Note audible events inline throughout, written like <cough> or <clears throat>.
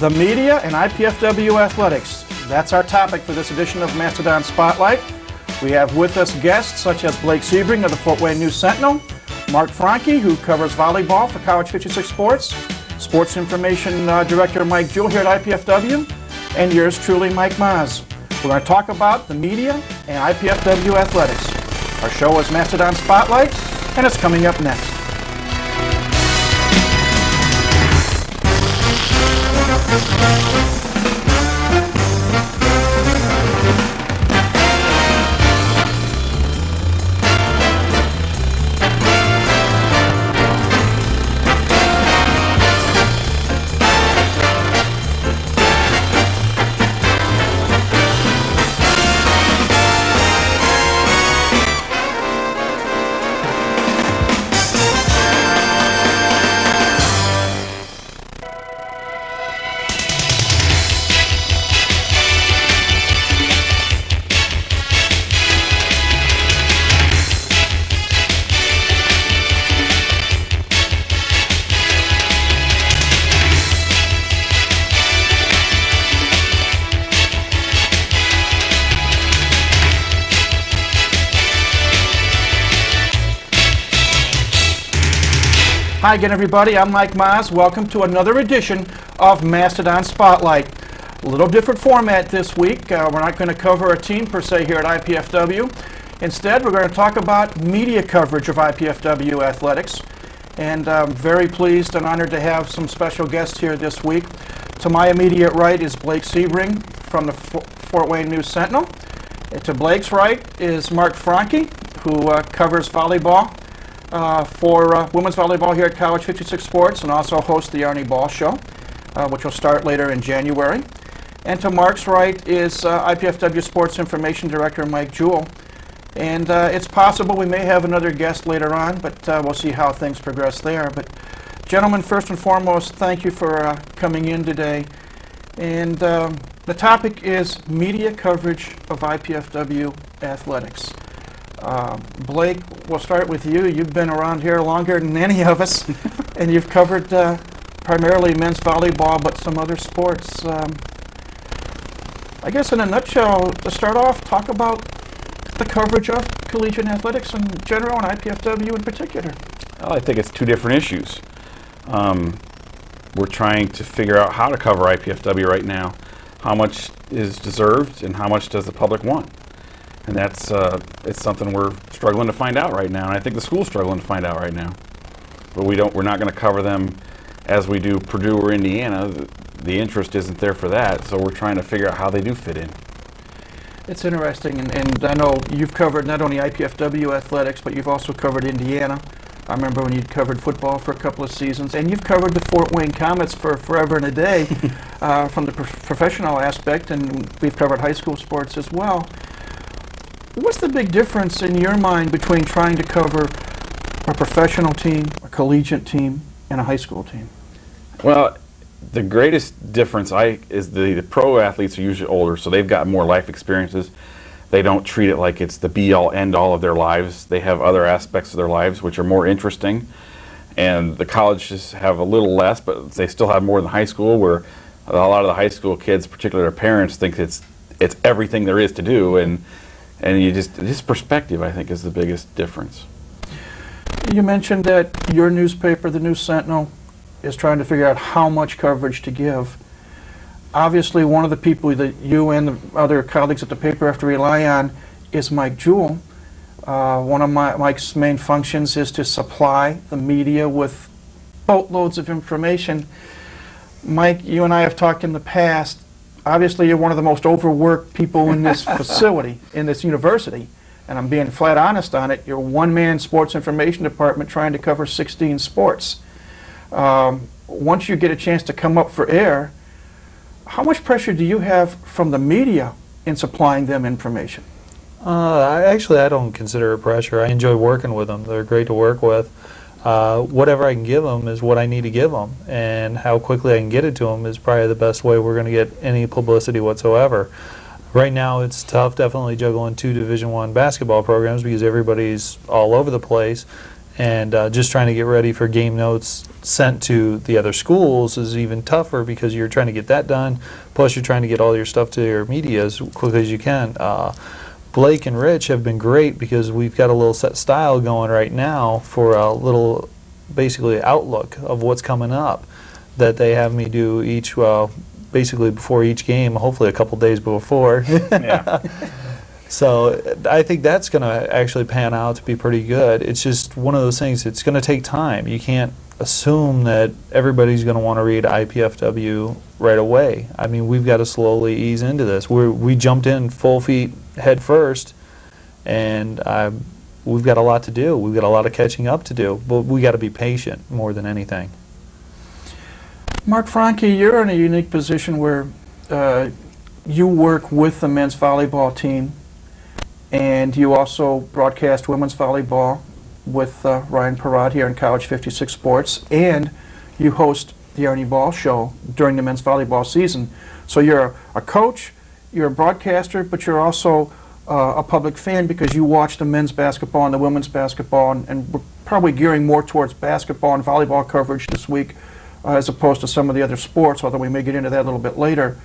the media and IPFW athletics. That's our topic for this edition of Mastodon Spotlight. We have with us guests such as Blake Sebring of the Fort Wayne News Sentinel, Mark Franke, who covers volleyball for College 56 Sports, Sports Information uh, Director Mike Jewell here at IPFW, and yours truly, Mike Maz. We're going to talk about the media and IPFW athletics. Our show is Mastodon Spotlight, and it's coming up next. Thank you. Hi again, everybody. I'm Mike Maz. Welcome to another edition of Mastodon Spotlight. A little different format this week. Uh, we're not going to cover a team per se here at IPFW. Instead, we're going to talk about media coverage of IPFW athletics. And I'm very pleased and honored to have some special guests here this week. To my immediate right is Blake Sebring from the F Fort Wayne News Sentinel. And to Blake's right is Mark Franke, who uh, covers volleyball uh, for uh, women's volleyball here at College 56 Sports and also host the Arnie Ball Show, uh, which will start later in January. And to Mark's right is uh, IPFW Sports Information Director Mike Jewell. And uh, it's possible we may have another guest later on, but uh, we'll see how things progress there. But gentlemen, first and foremost, thank you for coming in today. And um, the topic is media coverage of IPFW athletics. Uh, Blake, we'll start with you. You've been around here longer than any of us, <laughs> and you've covered uh, primarily men's volleyball, but some other sports. Um, I guess in a nutshell, to start off, talk about the coverage of collegiate athletics in general and IPFW in particular. Well, I think it's two different issues. Um, we're trying to figure out how to cover IPFW right now. How much is deserved and how much does the public want? And that's uh, it's something we're struggling to find out right now, and I think the school's struggling to find out right now. But we don't. We're not going to cover them as we do Purdue or Indiana. The, the, interest isn't there for that, so we're trying to figure out how they do fit in. It's interesting, and, and I know you've covered not only IPFW athletics, but you've also covered Indiana. I remember when you covered football for a couple of seasons, and you've covered the Fort Wayne Komets for forever and a day <laughs> uh, from the pro professional aspect, and we've covered high school sports as well. What's the big difference in your mind between trying to cover a professional team, a collegiate team, and a high school team? Well, the greatest difference I is the, the pro athletes are usually older, so they've got more life experiences. They don't treat it like it's the be all end all of their lives. They have other aspects of their lives which are more interesting. And the colleges have a little less, but they still have more than high school, where a lot of the high school kids, particularly their parents, think it's it's everything there is to do, and and you just just perspective I think is the biggest difference. You mentioned that your newspaper, the News Sentinel, is trying to figure out how much coverage to give. Obviously, one of the people that you and the other colleagues at the paper have to rely on is Mike Jewell. Uh, one of my, Mike's main functions is to supply the media with boatloads of information. Mike, you and I have talked in the past obviously you're one of the most overworked people in this <laughs> facility, in this university, and I'm being flat honest on it. You're one-man sports information department trying to cover 16 sports. Um, once you get a chance to come up for air, how much pressure do you have from the media in supplying them information? Uh, I, actually, I don't consider it pressure. I enjoy working with them. They're great to work with uh, whatever I can give them is what I need to give them, and how quickly I can get it to them is probably the best way we're going to get any publicity whatsoever. Right now, it's tough, definitely juggling two Division One basketball programs because everybody's all over the place, And uh, just trying to get ready for game notes sent to the other schools is even tougher because you're trying to get that done. Plus, you're trying to get all your stuff to your media as quickly as you can. Uh, Blake and Rich have been great because we've got a little set style going right now for a little, basically, outlook of what's coming up that they have me do each, uh, basically before each game, hopefully a couple days before. Yeah. <laughs> So I think that's going to actually pan out to be pretty good. It's just one of those things, it's going to take time. You can't assume that everybody's going to want to read IPFW right away. I mean, we've got to slowly ease into this. we we jumped in full feet head first, and uh, we've got a lot to do. We've got a lot of catching up to do, but we got to be patient more than anything. Mark Franke, you're in a unique position where uh, you work with the men's volleyball team and you also broadcast women's volleyball with uh, Ryan Parad here on College 56 Sports, and you host the Arnie Ball Show during the men's volleyball season. So you're a, coach, you're a broadcaster, but you're also uh, a public fan because you watch the men's basketball and the women's basketball, and, and we're probably gearing more towards basketball and volleyball coverage this week uh, as opposed to some of the other sports, although we may get into that a little bit later.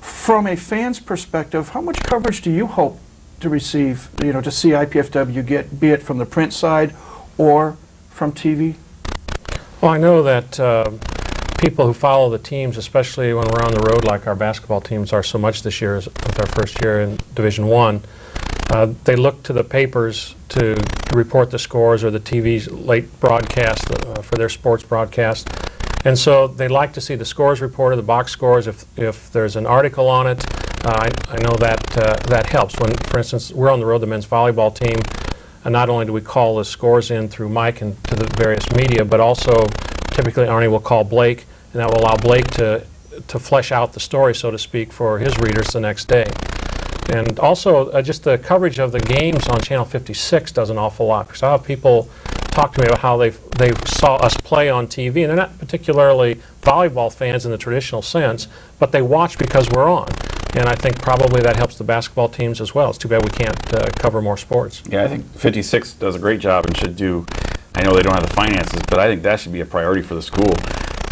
From a fan's perspective, how much coverage do you hope to receive, you know, to see IPFW get, be it from the print side or from TV? Well, I know that uh, people who follow the teams, especially when we're on the road, like our basketball teams are so much this year, with our first year in Division One, uh, they look to the papers to, to, report the scores or the TV's late broadcast uh, for their sports broadcast. And so they like to see the scores reported, the box scores, if, if there's an article on it, uh, I, I, know that uh, that helps. When, for instance, we're on the road, the men's volleyball team, and not only do we call the scores in through Mike and to the various media, but also typically Arnie will call Blake, and that will allow Blake to to flesh out the story, so to speak, for his readers the next day. And also, uh, just the coverage of the games on Channel 56 does an awful lot. Because I have people talk to me about how they they saw us play on TV, and they're not particularly volleyball fans in the traditional sense, but they watch because we're on and I think probably that helps the basketball teams as well. It's too bad we can't uh, cover more sports. Yeah, I think 56 does a great job and should do. I know they don't have the finances, but I think that should be a priority for the school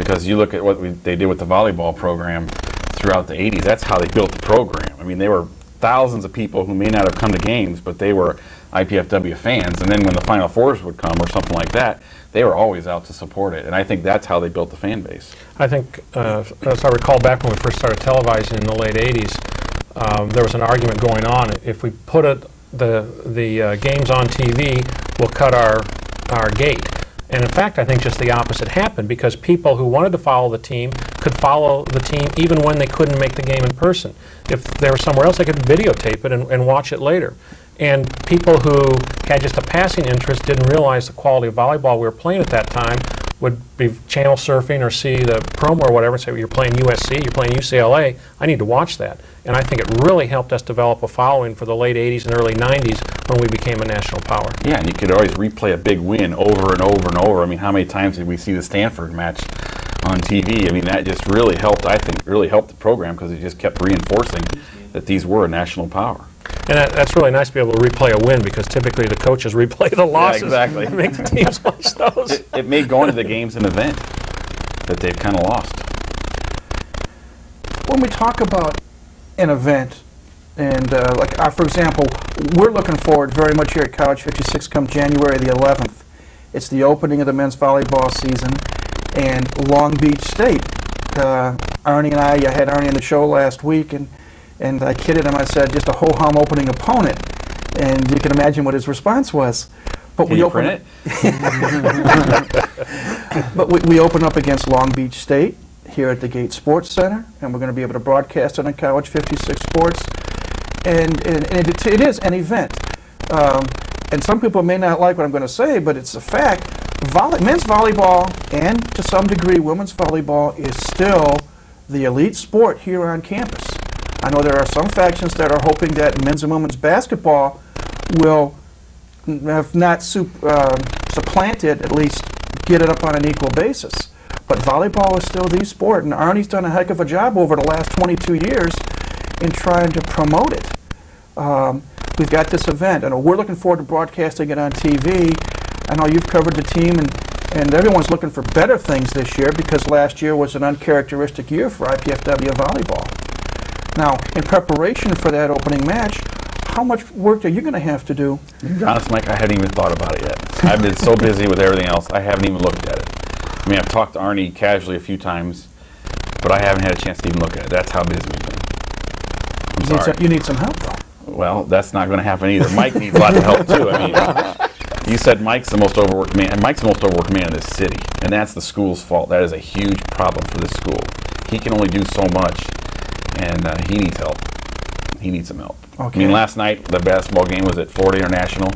because you look at what we, they did with the volleyball program throughout the 80s. That's how they built the program. I mean, they were thousands of people who may not have come to games, but they were IPFW fans. And then when the Final Fours would come or something like that, they were always out to support it. And I think that's how they built the fan base. I think, uh, as I recall back when we first started televising in the late 80s, um, there was an argument going on. If we put it, the, the uh, games on TV, we'll cut our, our gate. And in fact, I think just the opposite happened because people who wanted to follow the team could follow the team even when they couldn't make the game in person. If they were somewhere else, they could videotape it and, and watch it later. And people who had just a passing interest didn't realize the quality of volleyball we were playing at that time would be channel surfing or see the promo or whatever and say, well, you're playing USC, you're playing UCLA, I need to watch that. And I think it really helped us develop a following for the late 80s and early 90s when we became a national power. Yeah, and you could always replay a big win over and over and over. I mean, how many times did we see the Stanford match on TV? I mean, that just really helped, I think, really helped the program because it just kept reinforcing that these were a national power. And that, that's really nice to be able to replay a win because typically the coaches <laughs> replay the losses. Yeah, exactly. And <laughs> make the teams <laughs> watch those. It, it made going to the games an event that they've kind of lost. When we talk about an event, and uh, like for example, we're looking forward very much here at College 56 come January the 11th. It's the opening of the men's volleyball season, and Long Beach State. Uh, Arnie and I, I had Arnie on the show last week, and and I kidded him. I said, just a ho-hum opening opponent. And you can imagine what his response was. But can we open it. <laughs> but we, we open up against Long Beach State here at the Gates Sports Center, and we're going to be able to broadcast it on College 56 Sports. And, and, and it, it is an event. Um, and some people may not like what I'm going to say, but it's a fact. Volley, men's volleyball and to some degree women's volleyball is still the elite sport here on campus. I know there are some factions that are hoping that men's and women's basketball will have not sup, uh, supplanted, at least get it up on an equal basis. But volleyball is still the sport, and Arnie's done a heck of a job over the last 22 years in trying to promote it. Um, we've got this event, and we're looking forward to broadcasting it on TV. I know you've covered the team, and, and everyone's looking for better things this year because last year was an uncharacteristic year for IPFW volleyball. Now, in preparation for that opening match, how much work are you going to have to do? To be honest, Mike, I hadn't even thought about it yet. I've been so busy with everything else, I haven't even looked at it. I mean, I've talked to Arnie casually a few times, but I haven't had a chance to even look at it. That's how busy we've been. I'm You need, sorry. some, you need some help, though. Well, that's not going to happen either. Mike needs a lot of help too. I mean, you said Mike's the most overworked man, and Mike's the most overworked man in this city, and that's the school's fault. That is a huge problem for this school. He can only do so much, and uh, he needs help. He needs some help. Okay. I mean, last night the basketball game was at Florida International,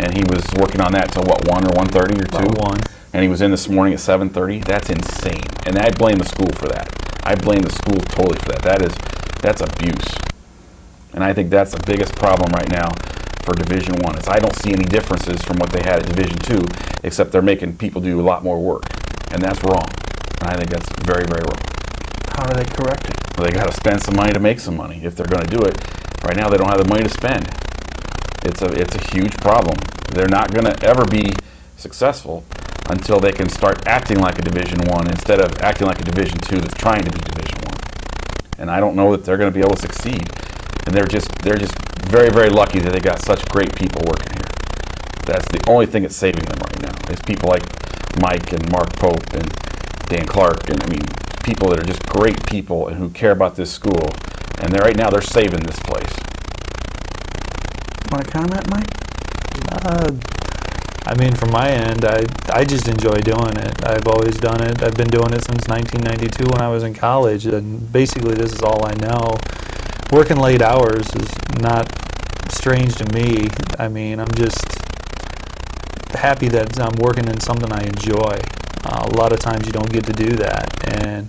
and he was working on that till what one or one thirty or two. About one. And he was in this morning at seven thirty. That's insane, and I blame the school for that. I blame the school totally for that. That is, that's abuse. And I think that's the biggest problem right now for Division One. Is I don't see any differences from what they had at Division Two, except they're making people do a lot more work, and that's wrong. And I think that's very, very wrong. How do they correct it? Well, they got to spend some money to make some money if they're going to do it. Right now, they don't have the money to spend. It's a it's a huge problem. They're not going to ever be successful until they can start acting like a Division One instead of acting like a Division Two that's trying to be Division One. And I don't know that they're going to be able to succeed. And they're just they're just very very lucky that they got such great people working here. That's the only thing that's saving them right now. Is people like Mike and Mark Pope and Dan Clark and I mean people that are just great people and who care about this school. And they're right now they're saving this place. Want to comment, Mike? Uh, I mean, from my end, I, I just enjoy doing it. I've always done it. I've been doing it since 1992 when I was in college, and basically, this is all I know. Working late hours is not strange to me. I mean, I'm just happy that I'm working in something I enjoy. Uh, a lot of times, you don't get to do that, and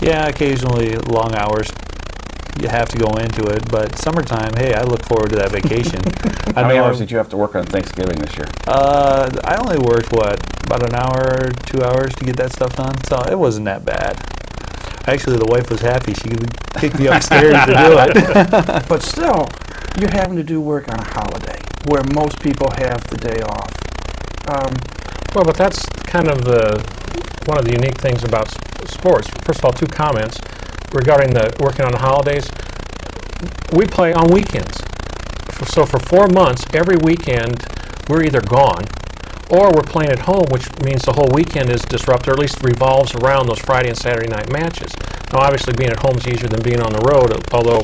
yeah, occasionally long hours. You have to go into it, but summertime, hey, I look forward to that vacation. <laughs> I How many hours I'm- did you have to work on Thanksgiving this year? uh, I only worked what about an hour, two hours to get that stuff done, so it wasn't that bad. Actually, the wife was happy; she could kick me upstairs to do it. <laughs> <laughs> But still, you're having to do work on a holiday where most people have the day off. Um, Well, but that's kind of the one of the unique things about sports. First of all, two comments regarding the working on the holidays. We play on weekends, so for four months, every weekend we're either gone or we're playing at home, which means the whole weekend is disrupted, or at least revolves around those Friday and Saturday night matches. Now, obviously, being at home is easier than being on the road. Although,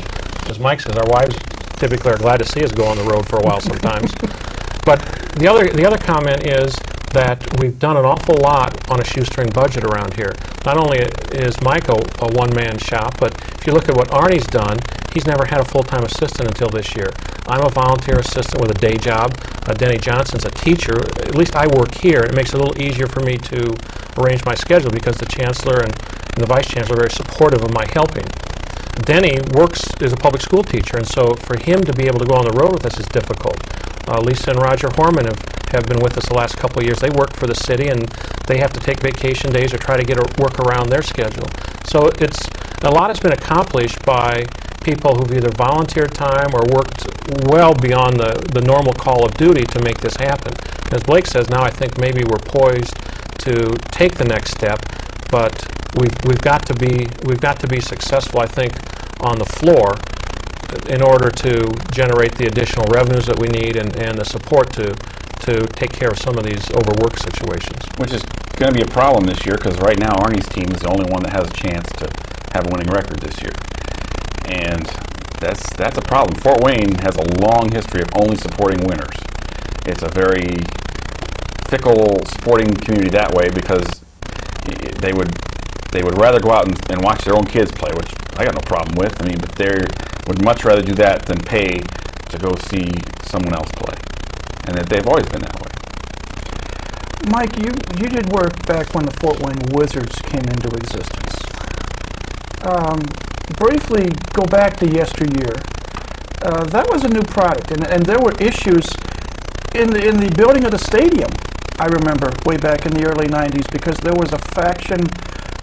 as Mike says, our wives typically are glad to see us go on the road for a while sometimes. <laughs> But the other the other comment is that we've done an awful lot on a shoestring budget around here. Not only is Mike a, a one-man shop, but if you look at what Arnie's done, he's never had a full-time assistant until this year. I'm a volunteer assistant with a day job. Uh, Denny Johnson's a teacher. At least I work here. It makes it a little easier for me to arrange my schedule because the chancellor and, and the vice chancellor are very supportive of my helping. Denny works as a public school teacher, and so for him to be able to go on the road with us is difficult. Uh, Lisa and Roger Horman have, have been with us the last couple of years. They work for the city, and they have to take vacation days or try to get a work around their schedule. So it's a lot has been accomplished by people who've either volunteered time or worked well beyond the, the normal call of duty to make this happen. As Blake says, now I think maybe we're poised to take the next step, but we've, we've got to be we've got to be successful, I think, on the floor in order to generate the additional revenues that we need and, and the support to to take care of some of these overwork situations. Which is going to be a problem this year because right now Arnie's team is the only one that has a chance to have a winning record this year, and that's that's a problem. Fort Wayne has a long history of only supporting winners. It's a very fickle sporting community that way because they would they would rather go out and, and watch their own kids play, which I got no problem with. I mean, but they would much rather do that than pay to go see someone else play, and that they've always been that way. Mike, you, you did work back when the Fort Wayne Wizards came into existence. Um, briefly, go back to yesteryear. Uh, that was a new product, and, and there were issues in the, in the building of the stadium, I remember, way back in the early 90s, because there was a faction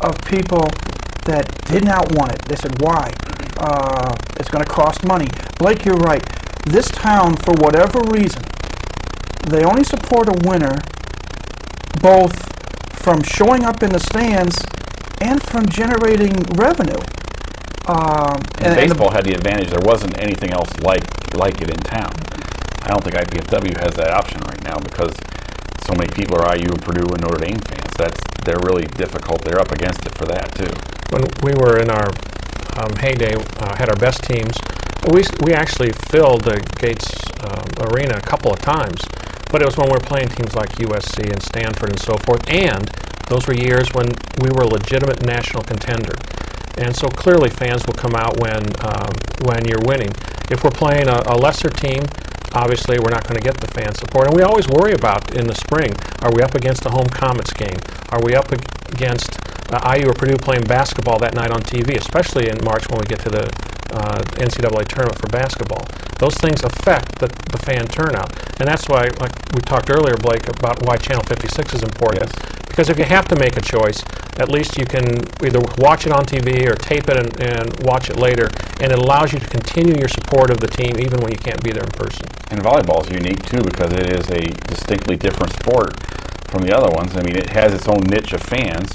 of people that did not want it. They said, why? Uh, it's going to cost money. Blake, you're right. This town, for whatever reason, they only support a winner both from showing up in the stands and from generating revenue. Um, And the- baseball had the advantage, there wasn't anything else like, like it in town. I don't think IPFW has that option right now because so many people are IU, and Purdue, and Notre Dame fans. That's, they're really difficult, they're up against it for that too. when we were in our um, heyday, uh, had our best teams, we, we actually filled the Gates um, Arena a couple of times. But it was when we were playing teams like USC and Stanford and so forth. And those were years when we were a legitimate national contender. And so clearly fans will come out when, um, when you're winning. If we're playing a, a lesser team, obviously we're not going to get the fan support. And we always worry about in the spring, are we up against a home Komets game? Are we up ag- against uh, IU or Purdue playing basketball that night on TV, especially in March when we get to the uh, NCAA tournament for basketball. Those things affect the, the fan turnout. And that's why, like we talked earlier, Blake, about why Channel 56 is important. Because if you have to make a choice, at least you can either watch it on TV or tape it and, and watch it later. And it allows you to continue your support of the team even when you can't be there in person. And volleyball is unique too because it is a distinctly different sport from the other ones. I mean, it has its own niche of fans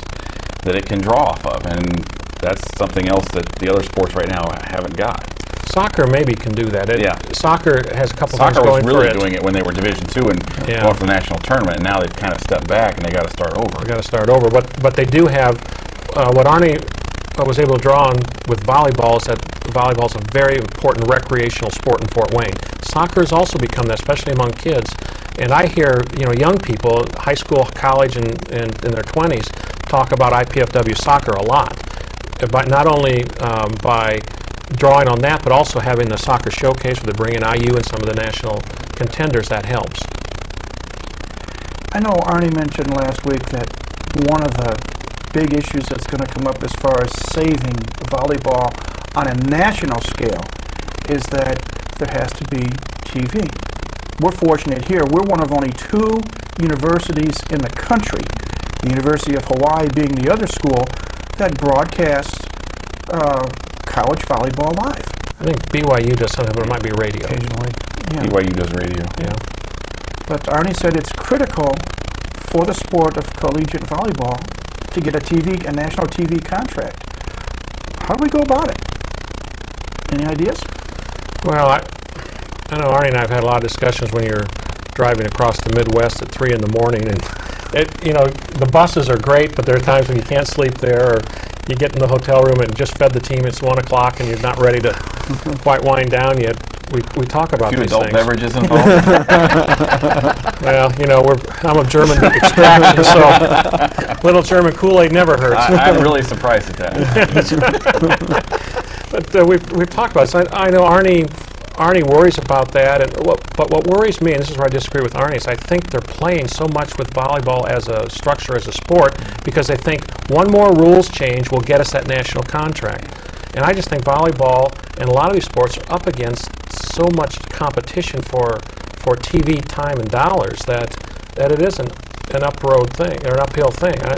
that it can draw off of, and that's something else that the other sports right now haven't got. Soccer maybe can do that. It, Yeah. Soccer has a couple Soccer things was going really for it. doing it when they were Division Two and Yeah. going for the national tournament, and now they've kind of stepped back and they got to start over. we got to start over. But but they do have uh, what Arnie uh, was able to draw on with volleyball is that volleyball is a very important recreational sport in Fort Wayne. Soccer has also become that, especially among kids. And I hear you know young people, high school, college, and, and in their 20s, talk about IPFW soccer a lot. But not only um, by drawing on that, but also having the soccer showcase where they bring in IU and some of the national contenders. That helps. I know Arnie mentioned last week that one of the big issues that's going to come up as far as saving volleyball on a national scale is that there has to be TV. We're fortunate here. We're one of only two universities in the country, the University of Hawaii being the other school, that broadcasts uh, college volleyball live. I think BYU does something, but it might be radio. occasionally. Yeah. BYU does radio. Yeah. But Arnie said it's critical for the sport of collegiate volleyball to get a TV, a national TV contract. How do we go about it? Any ideas? Well, I, I know Arnie and I have had a lot of discussions when you're driving across the Midwest at three in the morning, and it, you know, the buses are great, but there are times when you can't sleep there, or you get in the hotel room and just fed the team. It's one o'clock, and you're not ready to <laughs> quite wind down yet. We, we talk A about few these adult things. beverages <laughs> involved. Well, you know, we're I'm of German extraction, so <laughs> little German Kool-Aid never hurts. I, I'm really surprised at that. But uh, we've, we've talked about this. I, I know Arnie, Arnie worries about that, and what, but what worries me, and this is where I disagree with Arnie, is I think they're playing so much with volleyball as a structure, as a sport, because they think one more rules change will get us that national contract. And I just think volleyball and a lot of these sports are up against so much competition for for TV time and dollars that that it is an, an up-road thing or an uphill thing. I,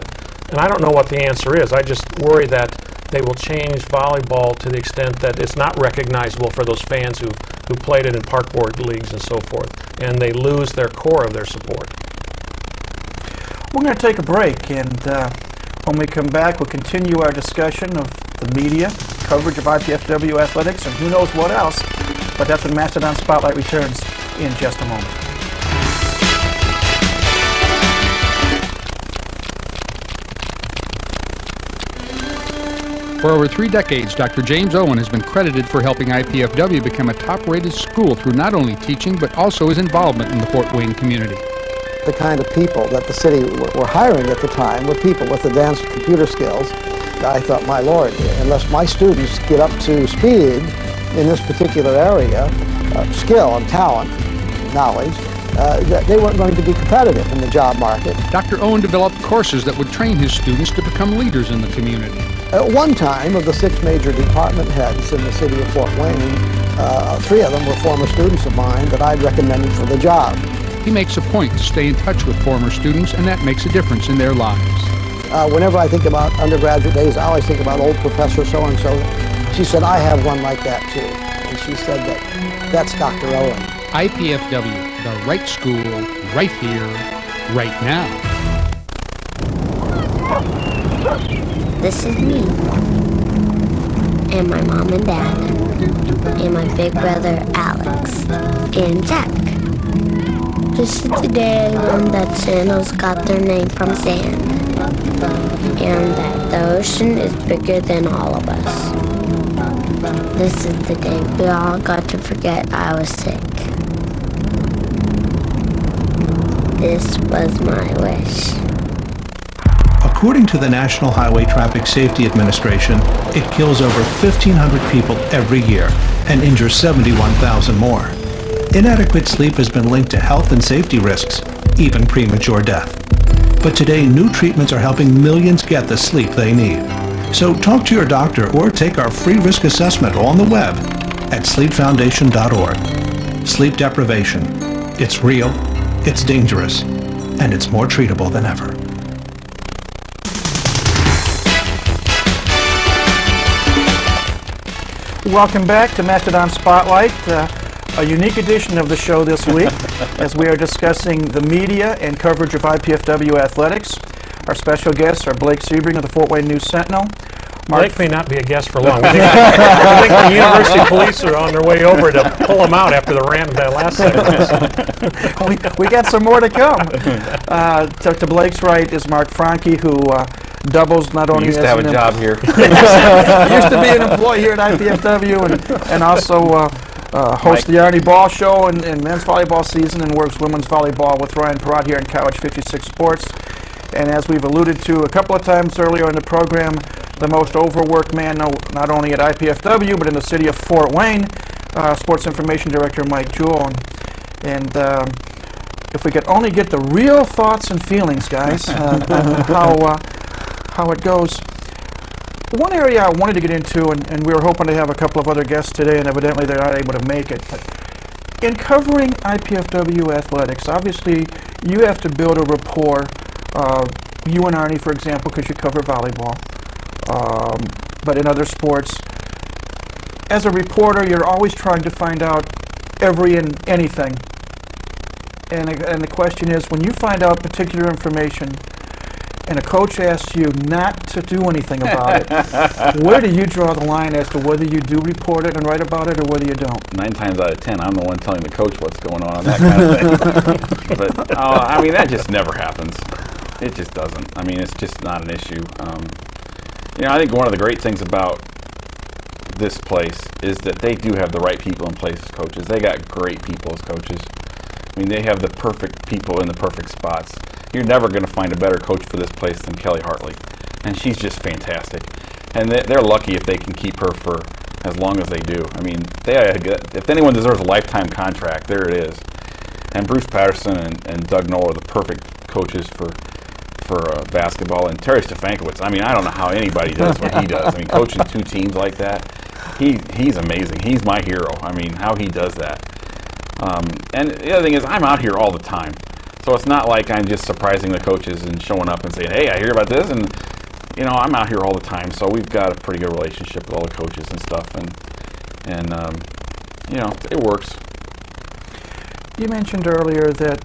and I don't know what the answer is. I just worry that they will change volleyball to the extent that it's not recognizable for those fans who who played it in park board leagues and so forth, and they lose their core of their support. We're going to take a break, and uh, when we come back, we'll continue our discussion of the media, coverage of IPFW athletics, and who knows what else. But that's when Mastodon Spotlight returns in just a moment. For over three decades, Dr. James Owen has been credited for helping IPFW become a top-rated school through not only teaching, but also his involvement in the Fort Wayne community. the kind of people that the city were hiring at the time were people with advanced computer skills. I thought, my lord, unless my students get up to speed in this particular area, uh, skill and talent, knowledge, uh, that they weren't going to be competitive in the job market. Dr. Owen developed courses that would train his students to become leaders in the community. At one time, of the six major department heads in the city of Fort Wayne, uh, three of them were former students of mine that I'd recommended for the job. He makes a point to stay in touch with former students, and that makes a difference in their lives. Uh, whenever I think about undergraduate days, I always think about old Professor so-and-so. She said, I have one like that too. And she said that that's Dr. Owen. IPFW, the right school, right here, right now. This is me. And my mom and dad. And my big brother Alex. And Jack. This is the day I learned that sandals got their name from sand. And that the ocean is bigger than all of us. This is the day we all got to forget I was sick. This was my wish. According to the National Highway Traffic Safety Administration, it kills over 1,500 people every year and injures 71,000 more. Inadequate sleep has been linked to health and safety risks, even premature death. But today, new treatments are helping millions get the sleep they need. So talk to your doctor or take our free risk assessment on the web at sleepfoundation.org. Sleep deprivation. It's real, it's dangerous, and it's more treatable than ever. Welcome back to Mastodon Spotlight, uh, a unique edition of the show this week <laughs> as we are discussing the media and coverage of IPFW athletics. Our special guests are Blake Sebring of the Fort Wayne News Sentinel. Mark Blake may not be a guest for long. <laughs> We think, I think the university police are on their way over to pull him out after the rant that last segment. <laughs> we, we got some more to come. Uh, to, to Blake's right is Mark Franke, who uh, doubles not only Used as to have a job here. <laughs> used to be an employee here at IPFW and, and also uh, uh, hosts the Arnie Ball Show in, in men's volleyball season and works women's volleyball with Ryan Perot here in College 56 Sports. And as we've alluded to a couple of times earlier in the program, the most overworked man, not only at IPFW, but in the city of Fort Wayne, uh, Sports Information Director Mike Jewell. And um, if we could only get the real thoughts and feelings, guys, uh, <laughs> on how, uh, how it goes. One area I wanted to get into, and, and we were hoping to have a couple of other guests today, and evidently they're not able to make it. But in covering IPFW athletics, obviously you have to build a rapport. Uh, you and Arnie, for example, because you cover volleyball. Um, but in other sports, as a reporter, you're always trying to find out every and anything. And, and the question is, when you find out particular information, and a coach asks you not to do anything about it, <laughs> where do you draw the line as to whether you do report it and write about it or whether you don't? Nine times out of ten, I'm the one telling the coach what's going on, that kind of thing. <laughs> but uh, I mean, that just never happens. It just doesn't. I mean, it's just not an issue. Um, you know, I think one of the great things about this place is that they do have the right people in place as coaches. They got great people as coaches. I mean, they have the perfect people in the perfect spots. You're never going to find a better coach for this place than Kelly Hartley, and she's just fantastic. And they- they're lucky if they can keep her for as long as they do. I mean, they if anyone deserves a lifetime contract, there it is. And Bruce Patterson and, and Doug Noll are the perfect coaches for for uh, basketball. And Terry Stefankiewicz, I mean, I don't know how anybody does what he does. I mean, coaching two teams like that, he he's amazing. He's my hero. I mean, how he does that. Um, and the other thing is, I'm out here all the time, so it's not like I'm just surprising the coaches and showing up and saying, "Hey, I hear about this," and you know, I'm out here all the time, so we've got a pretty good relationship with all the coaches and stuff, and and um, you know, it works. You mentioned earlier that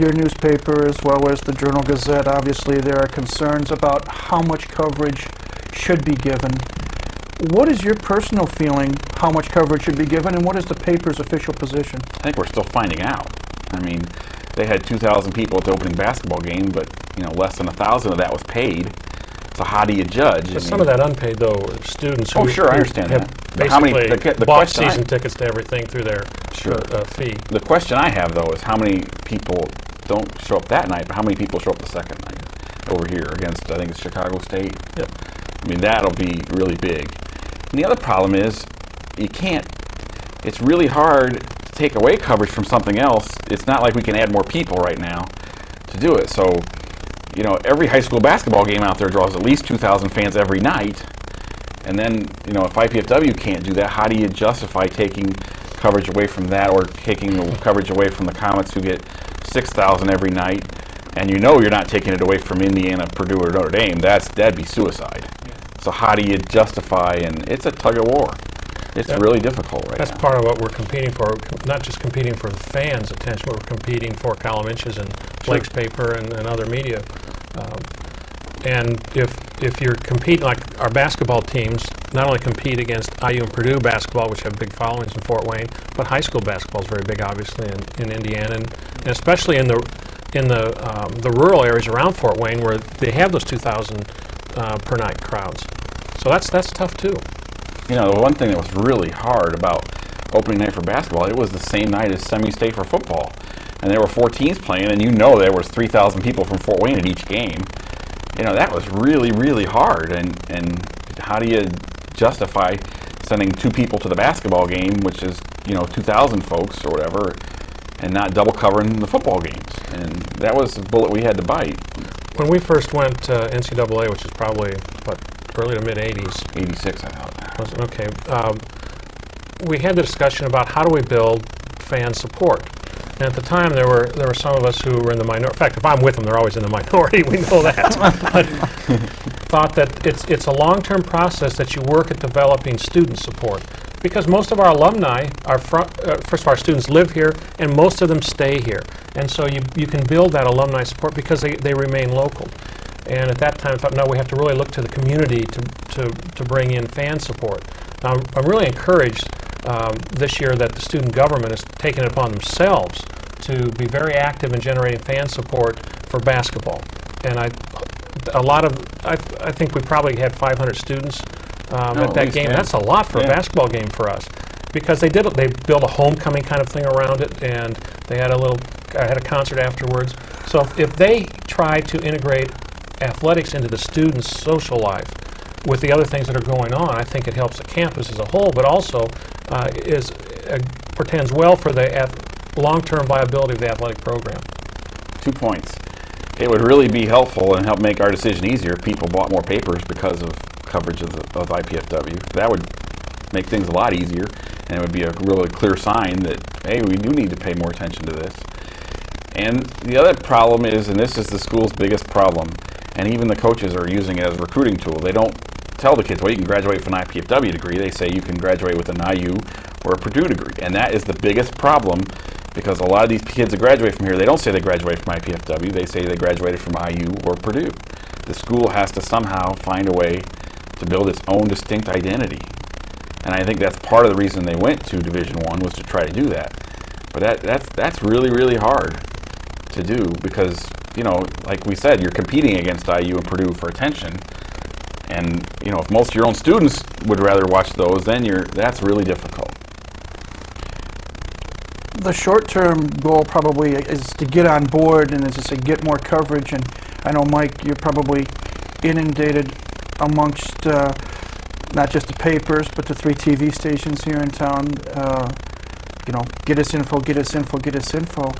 your newspaper, as well as the Journal Gazette, obviously there are concerns about how much coverage should be given. What is your personal feeling how much coverage should be given, and what is the paper's official position? I think we're still finding out. I mean, they had 2,000 people at the opening basketball game, but you know, less than a thousand of that was paid. So how do you judge? I But some of that unpaid, though, are students who Oh, sure, I understand have that. But how many- basically the- the bought question I- season tickets to everything through their Sure. uh, fee. The question I have though is how many people don't show up that night, but how many people show up the second night over here against I think it's Chicago State. Yep. I mean that'll be really big. And the other problem is you can't. It's really hard take away coverage from something else. It's not like we can add more people right now to do it. So, you know, every high school basketball game out there draws at least 2,000 fans every night. And then, you know, if IPFW can't do that, how do you justify taking coverage away from that or taking the coverage away from the Komets who get 6,000 every night? And you know you're not taking it away from Indiana, Purdue, or Notre Dame. That's that'd be suicide. So how do you justify? And it's a tug of war. It's That- really difficult right That's now. part of what we're competing for, not just competing for the fans' attention, but we're competing for column inches in Blake's paper and, and other media. Um, and if if you're competing, like our basketball teams, not only compete against IU and Purdue basketball, which have big followings in Fort Wayne, but high school basketball is very big, obviously, in, in Indiana, and, and especially in the in the um, the rural areas around Fort Wayne, where they have those 2,000 uh, per night crowds. So that's that's tough too. You know, the one thing that was really hard about opening night for basketball, it was the same night as semi-state for football. And there were four teams playing, and you know there was 3,000 people from Fort Wayne at each game. You know, that was really, really hard. And, and how do you justify sending two people to the basketball game, which is, you know, 2,000 folks or whatever, and not double covering the football games? And that was a bullet we had to bite. When we first went to NCAA, which is probably what early to mid 80s, 86, I thought. Was okay. Um, we had the discussion about how do we build fan support. And at the time, there were there were some of us who were in the minority. In fact, if I'm with them, they're always in the minority. <laughs> We know that. <laughs> but thought that it's it's a long-term process that you work at developing student support because most of our alumni are uh, first of all, our students live here and most of them stay here and so you, you can build that alumni support because they, they remain local and at that time I thought no we have to really look to the community to, to, to bring in fan support now I'm- I'm really encouraged um, this year that the student government has taken it upon themselves to be very active in generating fan support for basketball and I a lot of I, I think we probably had 500 students um, No, at at that game. yeah. That's a lot for a basketball game for us because they did they built a homecoming kind of thing around it and they had a little I had a concert afterwards. So if, if they try to integrate athletics into the students' social life with the other things that are going on, I think it helps the campus as a whole, but also uh, is uh, portends well for the long-term viability of the athletic program. Two points. It would really be helpful and help make our decision easier if people bought more papers because of coverage of, the, of IPFW. That would make things a lot easier, and it would be a really clear sign that, hey, we do need to pay more attention to this. And the other problem is, and this is the school's biggest problem, and even the coaches are using it as a recruiting tool. They don't tell the kids, well, you can graduate with an IPFW degree. They say you can graduate with an IU or a Purdue degree. And that is the biggest problem because a lot of these kids that graduate from here, they don't say they graduated from IPFW. They say they graduated from IU or Purdue. The school has to somehow find a way to build its own distinct identity. And I think that's part of the reason they went to Division One was to try to do that. But that, that's that's really really hard to do because you know, like we said, you're competing against IU and Purdue for attention. And you know, if most of your own students would rather watch those, then you're that's really difficult. the short-term goal probably is to get on board and as I say, get more coverage. And I know, Mike, you're probably inundated amongst uh, not just the papers, but the three TV stations here in town. Uh, you know, get us info, get us info, get us info.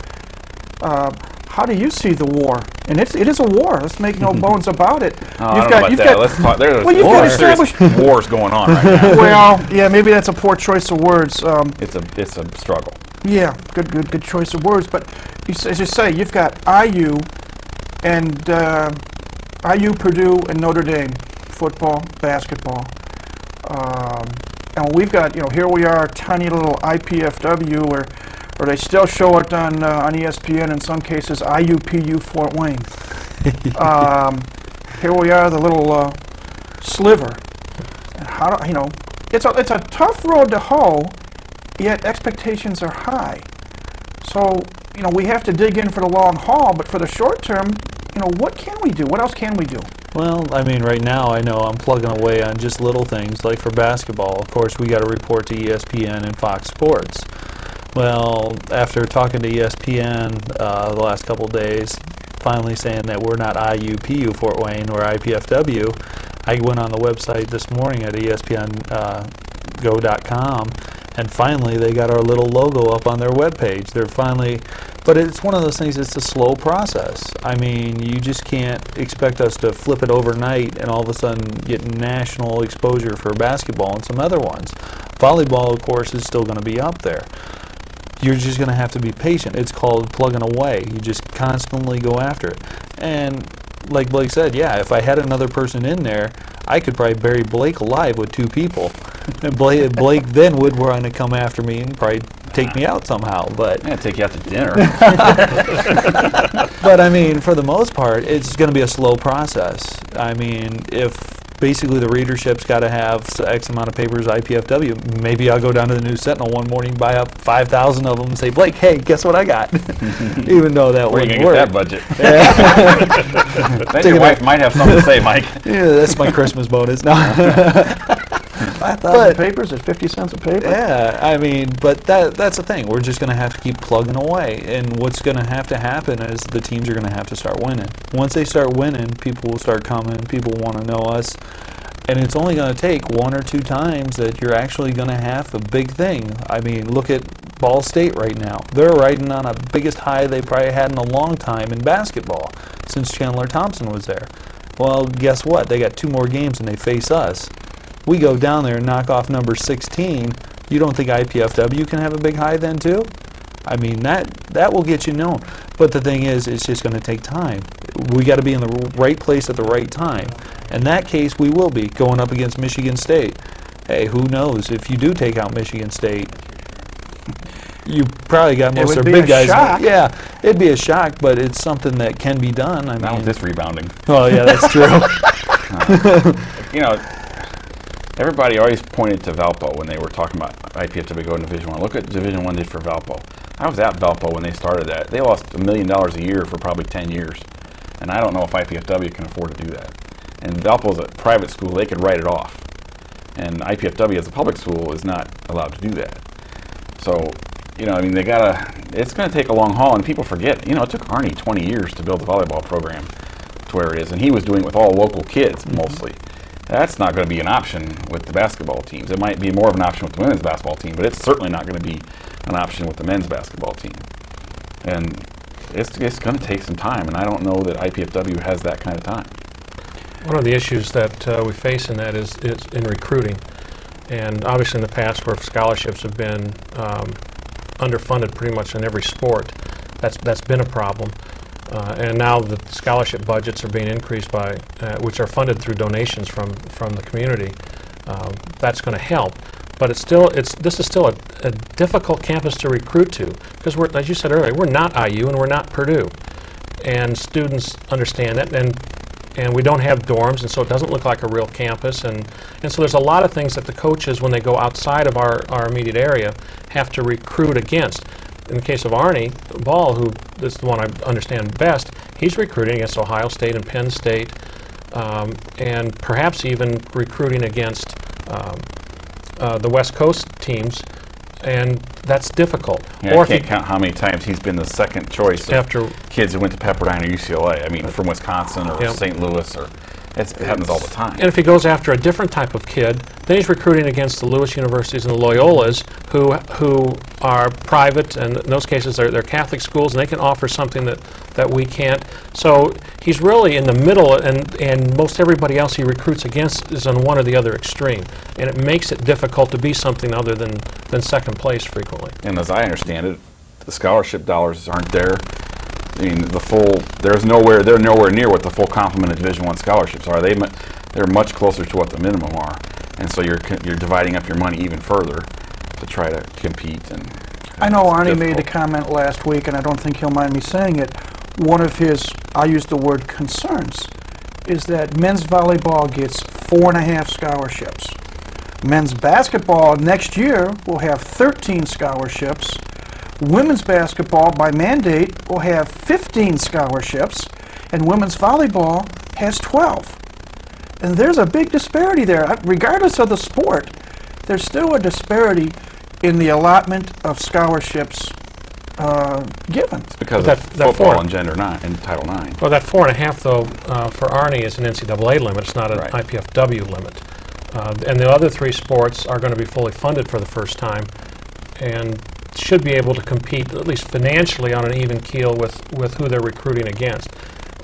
Uh, how do you see the war? And it's it is a war. Let's make no <laughs> bones about it. Oh, I don't know about that. Let's talk. There's Well, you've got established- wars going on right <laughs> now. well, yeah, maybe that's a poor choice of words. Um, It's a it's a struggle. Yeah, good, good, good choice of words. But you, as you say, you've got IU and uh, IU, Purdue, and Notre Dame football, basketball, um, and we've got you know here we are, tiny little IPFW, where or they still show it on uh, on ESPN in some cases. IUPU Fort Wayne. <laughs> um, here we are, the little uh, sliver. And how do you know? It's a it's a tough road to hoe yet expectations are high. So, you know, we have to dig in for the long haul, but for the short term, you know, what can we do? What else can we do? Well, I mean, right now I know I'm plugging away on just little things. Like for basketball, of course, we got to report to ESPN and Fox Sports. Well, after talking to ESPN uh, the last couple days, finally saying that we're not IUPU Fort Wayne or IPFW, I went on the website this morning at ESPNGo.com, and finally they got our little logo up on their webpage. They're finally, but it's one of those things. It's a slow process. I mean, you just can't expect us to flip it overnight and all of a sudden get national exposure for basketball and some other ones. Volleyball, of course, is still going to be up there you're just going to have to be patient. It's called plugging away. You just constantly go after it. And like Blake said, yeah, if I had another person in there, I could probably bury Blake alive with two people. <laughs> And Blake, Blake then would want to come after me and probably take me out somehow. But I'm take you out to dinner. <laughs> but I mean, for the most part, it's going to be a slow process. I mean, if basically the readership's got to have X amount of papers IPFW, maybe I'll go down to the News Sentinel one morning, buy up 5,000 of them, and say, Blake, hey, guess what I got? <laughs> Even though that Where you wouldn't work. get that budget? <laughs> then your wife might have something to say, Mike. Yeah, that's my Christmas bonus. No. 5,000 But- papers at 50 cents a paper? Yeah, I mean, but that that's the thing. We're just going to have to keep plugging away. And what's going to have to happen is the teams are going to have to start winning. Once they start winning, people will start coming. People want to know us. And it's only going to take one or two times that you're actually going to have a big thing. I mean, look at Ball State right now. They're riding on a biggest high they probably had in a long time in basketball since Chandler Thompson was there. Well, guess what? They got two more games and they face us. We go down there and knock off number 16. You don't think IPFW can have a big high then too? I mean that that will get you known. But the thing is, it's just going to take time. We got to be in the right place at the right time. In that case, we will be going up against Michigan State. Hey, who knows if you do take out Michigan State? <laughs> You probably got most of be their big a guys. shock. Yeah, it'd be a shock, but it's something that can be done. I Not mean, with this rebounding. oh yeah, that's true. <laughs> You know, everybody always pointed to Valpo when they were talking about IPFW going to Division One. Look at Division One did for Valpo. I was at Valpo when they started that. They lost a million dollars a year for probably 10 years, and I don't know if IPFW can afford to do that. And Valpo is a private school; they could write it off. And IPFW as a public school is not allowed to do that. So, you know, I mean, they gotta. It's going to take a long haul, and people forget. You know, it took Arnie 20 years to build the volleyball program to where it is, and he was doing it with all local kids mostly. That's not going to be an option with the basketball teams. It might be more of an option with the women's basketball team, but it's certainly not going to be an option with the men's basketball team. And it's, it's going to take some time, and I don't know that IPFW has that kind of time. One of the issues that uh, we face in that is, is in recruiting. And obviously in the past where scholarships have been um, underfunded pretty much in every sport, that's, that's been a problem. Uh, and now the scholarship budgets are being increased by, uh, which are funded through donations from, from the community. Um, that's going to help. But it's still, it's, this is still a, a difficult campus to recruit to because we're, as you said earlier, we're not IU and we're not Purdue. And students understand that and and we don't have dorms, and so it doesn't look like a real campus. And, and so there's a lot of things that the coaches, when they go outside of our, our immediate area, have to recruit against. In the case of Arnie Ball, who is the one I understand best, he's recruiting against Ohio State and Penn State, um, and perhaps even recruiting against um, uh, the West Coast teams, and that's difficult. Yeah, or I can't count how many times he's been the second choice of After- kids who went to Pepperdine or UCLA. I mean, from Wisconsin or Yeah. St. Louis, or it's, it happens all the time. And if he goes after a different type of kid, then he's recruiting against the Lewis universities and the Loyolas, who who are private, and in those cases they're, they're Catholic schools, and they can offer something that, that we can't. So he's really in the middle, and, and most everybody else he recruits against is on one or the other extreme. And it makes it difficult to be something other than, than second place frequently. And as I understand it, the scholarship dollars aren't there. I mean, the full there's nowhere they're nowhere near what the full complement of Division One scholarships are. They they're much closer to what the minimum are, and so you're you're dividing up your money even further to try to compete. And I know Arnie made a comment last week, and I don't think he'll mind me saying it. One of his, I use the word concerns, is that men's volleyball gets four and a half scholarships. Men's basketball next year will have 13 scholarships. Women's basketball, by mandate, will have 15 scholarships, and women's volleyball has 12. And there's a big disparity there. Uh, Regardless of the sport, there's still a disparity in the allotment of scholarships uh, given. because But of that- that football four- and gender nine and Title Nine. Well, that four and a half, though, uh, for Arnie is an NCAA limit. It's not an Right. IPFW limit. Uh, and the other three sports are going to be fully funded for the first time, and should be able to compete at least financially on an even keel with with who they're recruiting against.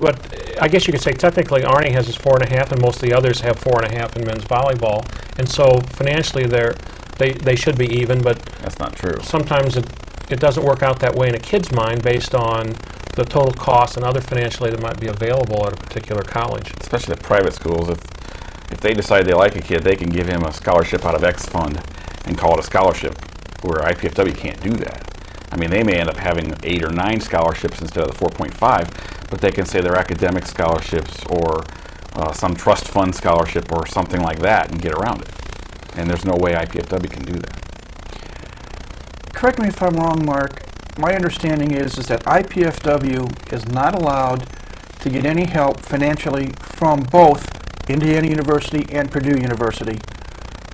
But I guess you could say technically Arnie has his four and a half, and most of the others have four and a half in men's volleyball, and so financially they're they they should be even, but That's not true. sometimes it, it doesn't work out that way in a kid's mind based on the total cost and other financial aid that might be available at a particular college. especially the private schools, if if they decide they like a kid, they can give him a scholarship out of X fund and call it a scholarship, where IPFW can't do that. I mean, they may end up having eight or nine scholarships instead of the 4.5, but they can say they're academic scholarships or uh, some trust fund scholarship or something like that and get around it. And there's no way IPFW can do that. Correct me if I'm wrong, Mark. My understanding is, is that IPFW is not allowed to get any help financially from both Indiana University and Purdue University,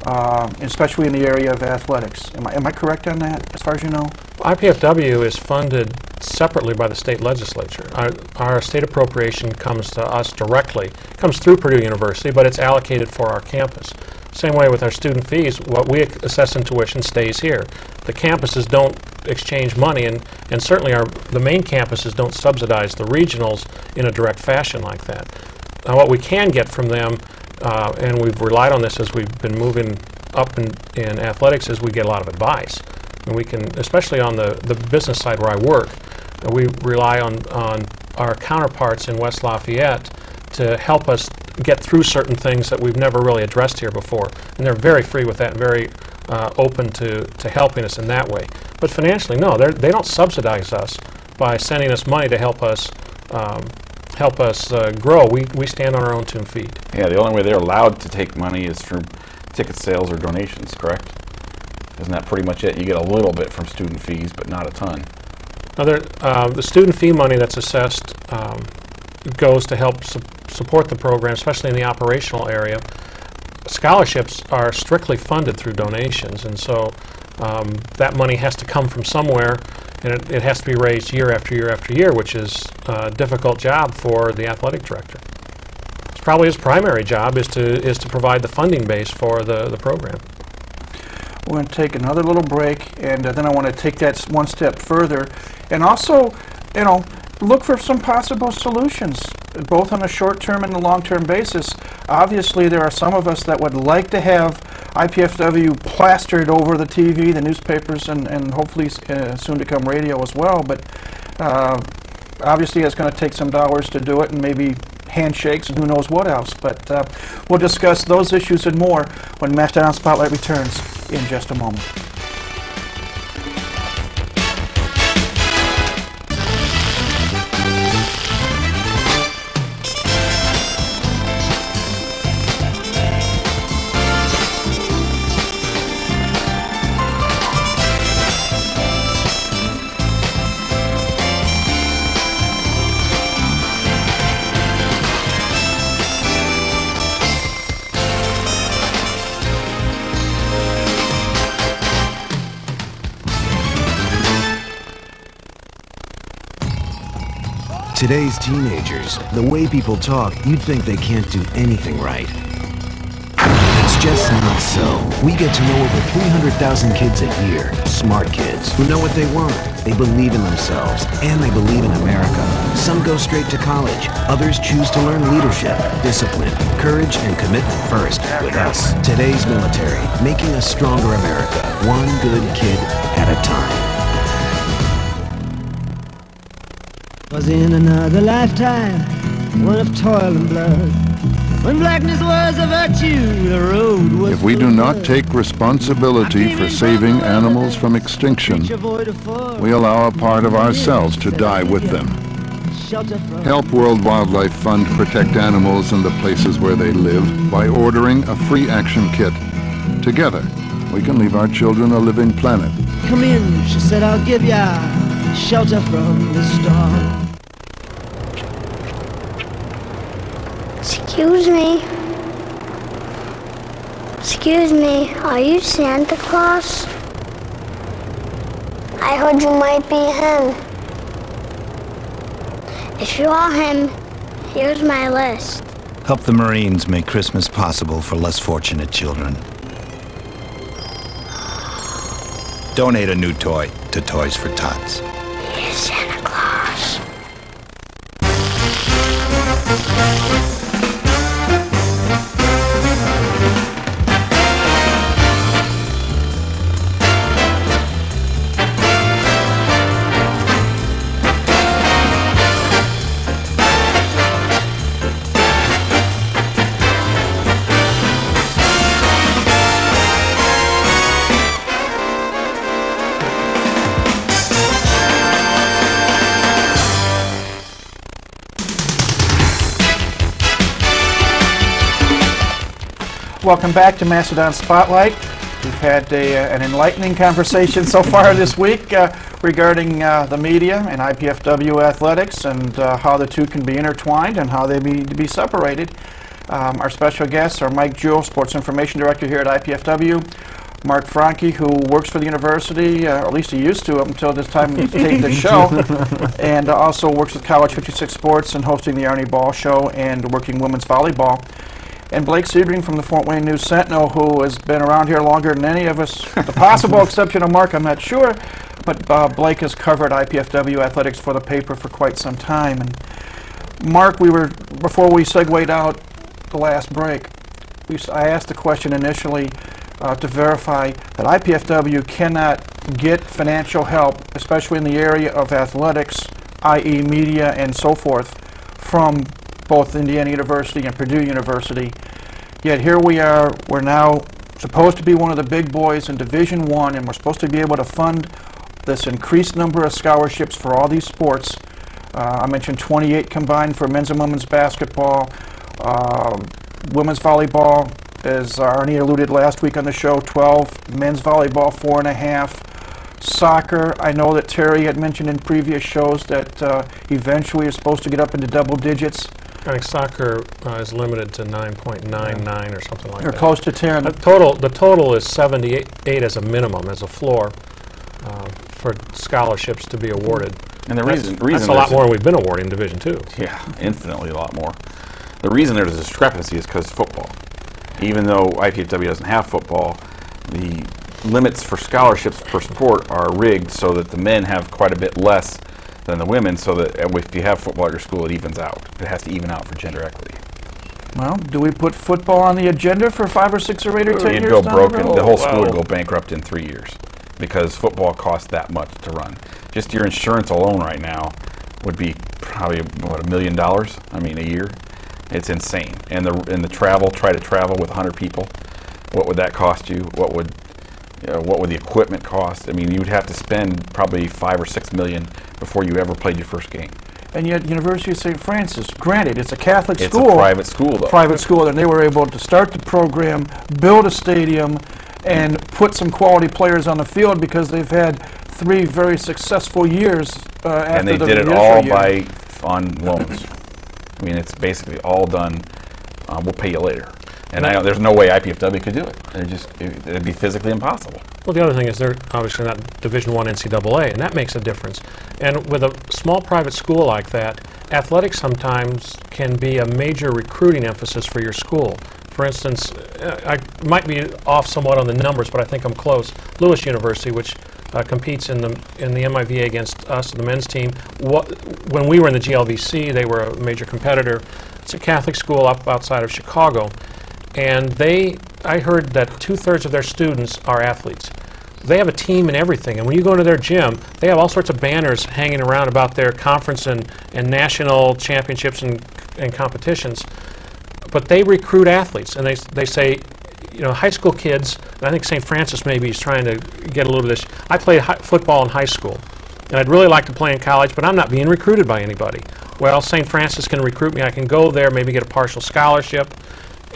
uh, especially in the area of athletics. Am I, am I correct on that, as far as you know? IPFW is funded separately by the state legislature. Our, our state appropriation comes to us directly, comes through Purdue University, but it's allocated for our campus. Same way with our student fees, what we assess in tuition stays here. The campuses don't exchange money, and, and certainly our, the main campuses don't subsidize the regionals in a direct fashion like that. Now, what we can get from them, uh, and we've relied on this as we've been moving up in, in athletics, is we get a lot of advice. And we can, especially on the, the business side where I work, we rely on, on our counterparts in West Lafayette to help us get through certain things that we've never really addressed here before. And they're very free with that and very uh, open to, to helping us in that way. But financially, no, they don't subsidize us by sending us money to help us um, help us uh, grow. We, we stand on our own two feet. Yeah, the only way they're allowed to take money is through ticket sales or donations, correct? Isn't that pretty much it? You get a little bit from student fees, but not a ton. Now, there, uh, the student fee money that's assessed um, goes to help su- support the program, especially in the operational area. Scholarships are strictly funded through donations, and so um, that money has to come from somewhere, and it, it has to be raised year after year after year, which is a difficult job for the athletic director. It's probably his primary job is to is to provide the funding base for the, the program. We're going to take another little break, and uh, then I want to take that one step further, and also, you know, look for some possible solutions, both on a short-term and a long-term basis. Obviously, there are some of us that would like to have IPFW plastered over the TV, the newspapers, and, and hopefully uh, soon to come radio as well. But uh, obviously, it's going to take some dollars to do it, and maybe handshakes and who knows what else. But uh, we'll discuss those issues and more when Mastodon Spotlight returns in just a moment. Today's teenagers, the way people talk, you'd think they can't do anything right. It's just not so. We get to know over 300,000 kids a year, smart kids, who know what they want. They believe in themselves, and they believe in America. Some go straight to college. Others choose to learn leadership, discipline, courage, and commitment first with us. Today's military, making a stronger America, one good kid at a time. Was in another lifetime, one of toil and blood. When blackness was a virtue, the road was If we do not take responsibility for saving animals from extinction, we allow a part of ourselves to die with them. Help World Wildlife Fund protect animals and the places where they live by ordering a free action kit. Together, we can leave our children a living planet. Come in, she said, I'll give ya shelter from the storm. Excuse me. Excuse me, are you Santa Claus? I heard you might be him. If you are him, here's my list. Help the Marines make Christmas possible for less fortunate children. Donate a new toy to Toys for Tots. Welcome back to Mastodon Spotlight. We've had a, uh, an enlightening conversation so far this week uh, regarding uh, the media and IPFW athletics and uh, how the two can be intertwined and how they need to be separated. Um, our special guests are Mike Jewell, Sports Information Director here at IPFW, Mark Franke, who works for the university, uh, or at least he used to up until this time to take the show, <laughs> and also works with College 56 Sports and hosting the Arnie Ball Show and working women's volleyball. And Blake Sebring from the Fort Wayne News Sentinel, who has been around here longer than any of us, the <laughs> possible exception of Mark, I'm not sure, but uh, Blake has covered IPFW athletics for the paper for quite some time. And Mark, we were before we segued out the last break. We, I asked the question initially uh, to verify that IPFW cannot get financial help, especially in the area of athletics, i.e., media and so forth, from both Indiana University and Purdue University. Yet here we are. We're now supposed to be one of the big boys in Division One, and we're supposed to be able to fund this increased number of scholarships for all these sports. Uh, I mentioned 28 combined for men's and women's basketball, uh, women's volleyball, as Arnie alluded last week on the show, 12, men's volleyball, four and a half. Soccer, I know that Terry had mentioned in previous shows that uh, eventually is supposed to get up into double digits. I think soccer uh, is limited to 9.99 or something like Or that. close to 10. The total, the total is 78 eight as a minimum, as a floor, uh, for scholarships to be awarded. And the That's- reason- reason That's a lot more than we've been awarding Division Two. Yeah, infinitely a lot more. The reason there's a discrepancy is because football. Even though IPFW doesn't have football, the limits for scholarships per sport are rigged so that the men have quite a bit less than the women, so that uh, if you have football at your school, it evens out. It has to even out for gender equity. Well, do we put football on the agenda for five or six or eight or 10 You'd years go broken. The whole school would go bankrupt in three years because football costs that much to run. Just your insurance alone right now would be probably what a million dollars. I mean, a year. It's insane. And the and the travel. Try to travel with 100 people. What would that cost you? What would you know, what would the equipment cost? I mean, you'd have to spend probably five or six million before you ever played your first game. And yet, University of St. Francis, granted, it's a Catholic school. It's a private school, though. Private school, and they were able to start the program, build a stadium, and put some quality players on the field because they've had three very successful years uh, after and they the did it all year. by on loans. I mean, it's basically all done. Uh, we'll pay you later, and I there's no way IPFW could do it. They're just it, it'd be physically impossible. Well, the other thing is they're obviously not Division One NCAA, and that makes a difference. And with a small private school like that, athletics sometimes can be a major recruiting emphasis for your school. For instance, uh, I might be off somewhat on the numbers, but I think I'm close. Lewis University, which uh, competes in the in the MIVA against us, the men's team. What, when we were in the GLVC, they were a major competitor. It's a Catholic school up outside of Chicago, and they I heard that two thirds of their students are athletes. They have a team and everything, and when you go into their gym, they have all sorts of banners hanging around about their conference and, and national championships and, and competitions. But they recruit athletes, and they, they say, you know, high school kids, I think St. Francis maybe is trying to get a little of this. I played hi- football in high school, and I'd really like to play in college, but I'm not being recruited by anybody. Well, St. Francis can recruit me. I can go there, maybe get a partial scholarship,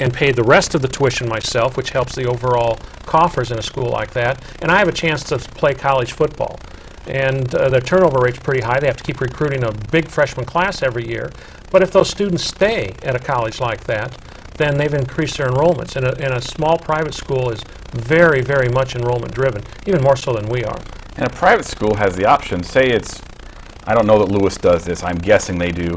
and pay the rest of the tuition myself, which helps the overall coffers in a school like that. And I have a chance to play college football. And uh, their turnover rate's pretty high. They have to keep recruiting a big freshman class every year. But if those students stay at a college like that, then they've increased their enrollments. And a, and a small private school is very, very much enrollment driven, even more so than we are. And a private school has the option. Say it's, I don't know that Lewis does this. I'm guessing they do.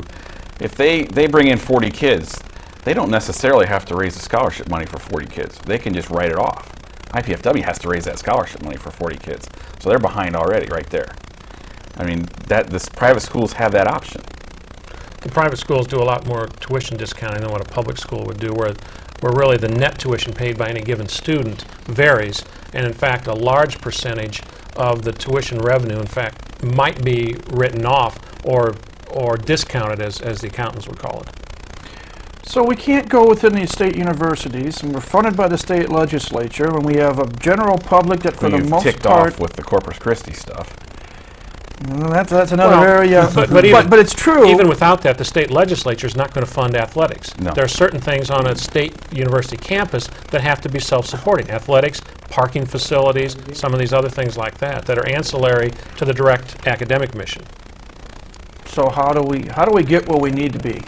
If they they bring in 40 kids, they don't necessarily have to raise the scholarship money for 40 kids. They can just write it off. IPFW has to raise that scholarship money for 40 kids, so they're behind already right there. I mean, that this private schools have that option. The private schools do a lot more tuition discounting than what a public school would do, where, where really the net tuition paid by any given student varies. And in fact, a large percentage of the tuition revenue, in fact, might be written off or, or discounted, as, as the accountants would call it. So we can't go within these state universities, and we're funded by the state legislature, and we have a general public that, for Who the you've most ticked part, off with the Corpus Christi stuff. That's, that's another Well, area. Uh, but, but, even, but it's true. Even without that, the state legislature is not going to fund athletics. No. There are certain things on a state university campus that have to be self-supporting. Athletics, parking facilities, some of these other things like that, that are ancillary to the direct academic mission. So how do we how do we get where we need to be?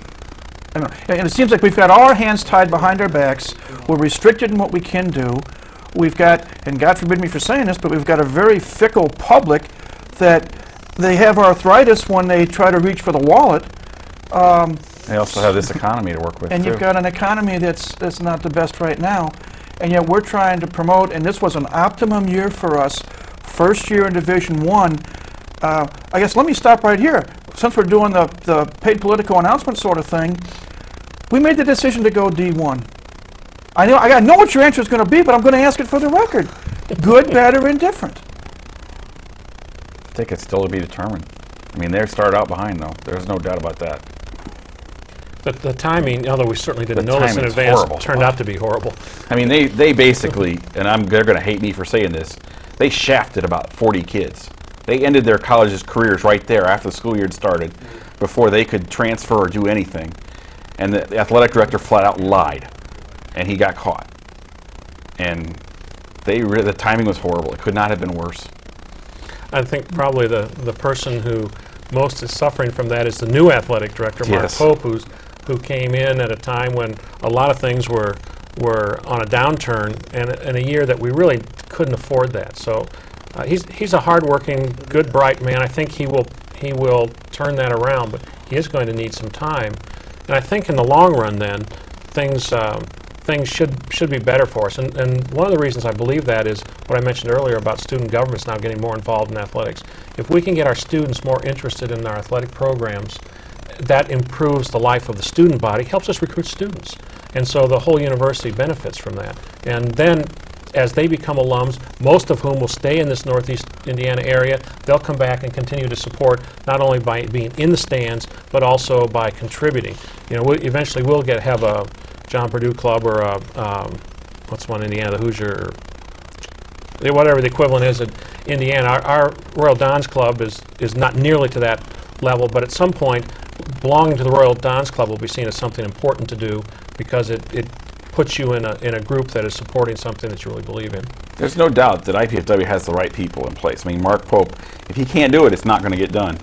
I don't know. And and it seems like we've got all our hands tied behind our backs. We're restricted in what we can do. We've got, and God forbid me for saying this, but we've got a very fickle public that they have arthritis when they try to reach for the wallet. Um, They also have this economy to work with and too. you've got an economy that's that's not the best right now, and yet we're trying to promote. And this was an optimum year for us, first year in Division One. Uh, I guess let me stop right here. Since we're doing the the paid political announcement sort of thing, we made the decision to go D1. I know I know what your answer is going to be, but I'm going to ask it for the record. Good, <laughs> bad, or indifferent. I think it's still to be determined. I mean, they started out behind though. There's no doubt about that. But the timing, although we certainly didn't The know this in advance, horrible. turned out to be horrible. I mean, they, they basically, and I'm, they're going to hate me for saying this, they shafted about 40 kids. They ended their college's careers right there after the school year had started before they could transfer or do anything. And the, the athletic director flat out lied, and he got caught. And they re- the timing was horrible. It could not have been worse. I think probably the, the person who most is suffering from that is the new athletic director, Mark Yes. Pope, who's, who came in at a time when a lot of things were, were on a downturn and, in a year that we really couldn't afford that. So uh, he's, he's a hardworking, good, bright man. I think he will, he will turn that around, but he is going to need some time. And I think in the long run, then, things, um, things should, should be better for us. And, and one of the reasons I believe that is what I mentioned earlier about student governments now getting more involved in athletics. If we can get our students more interested in our athletic programs, that improves the life of the student body, helps us recruit students. And so the whole university benefits from that. And then as they become alums, most of whom will stay in this Northeast Indiana area, they'll come back and continue to support not only by being in the stands, but also by contributing. You know, we eventually we'll get have a John Purdue Club or a um, what's one in Indiana, the Hoosier, whatever the equivalent is in Indiana. Our, our Royal Dons Club is is not nearly to that level, but at some point, belonging to the Royal Dons Club will be seen as something important to do because it, it puts you in a, in a group that is supporting something that you really believe in. There's no doubt that IPFW has the right people in place. I mean, Mark Pope, if he can't do it, it's not going to get done.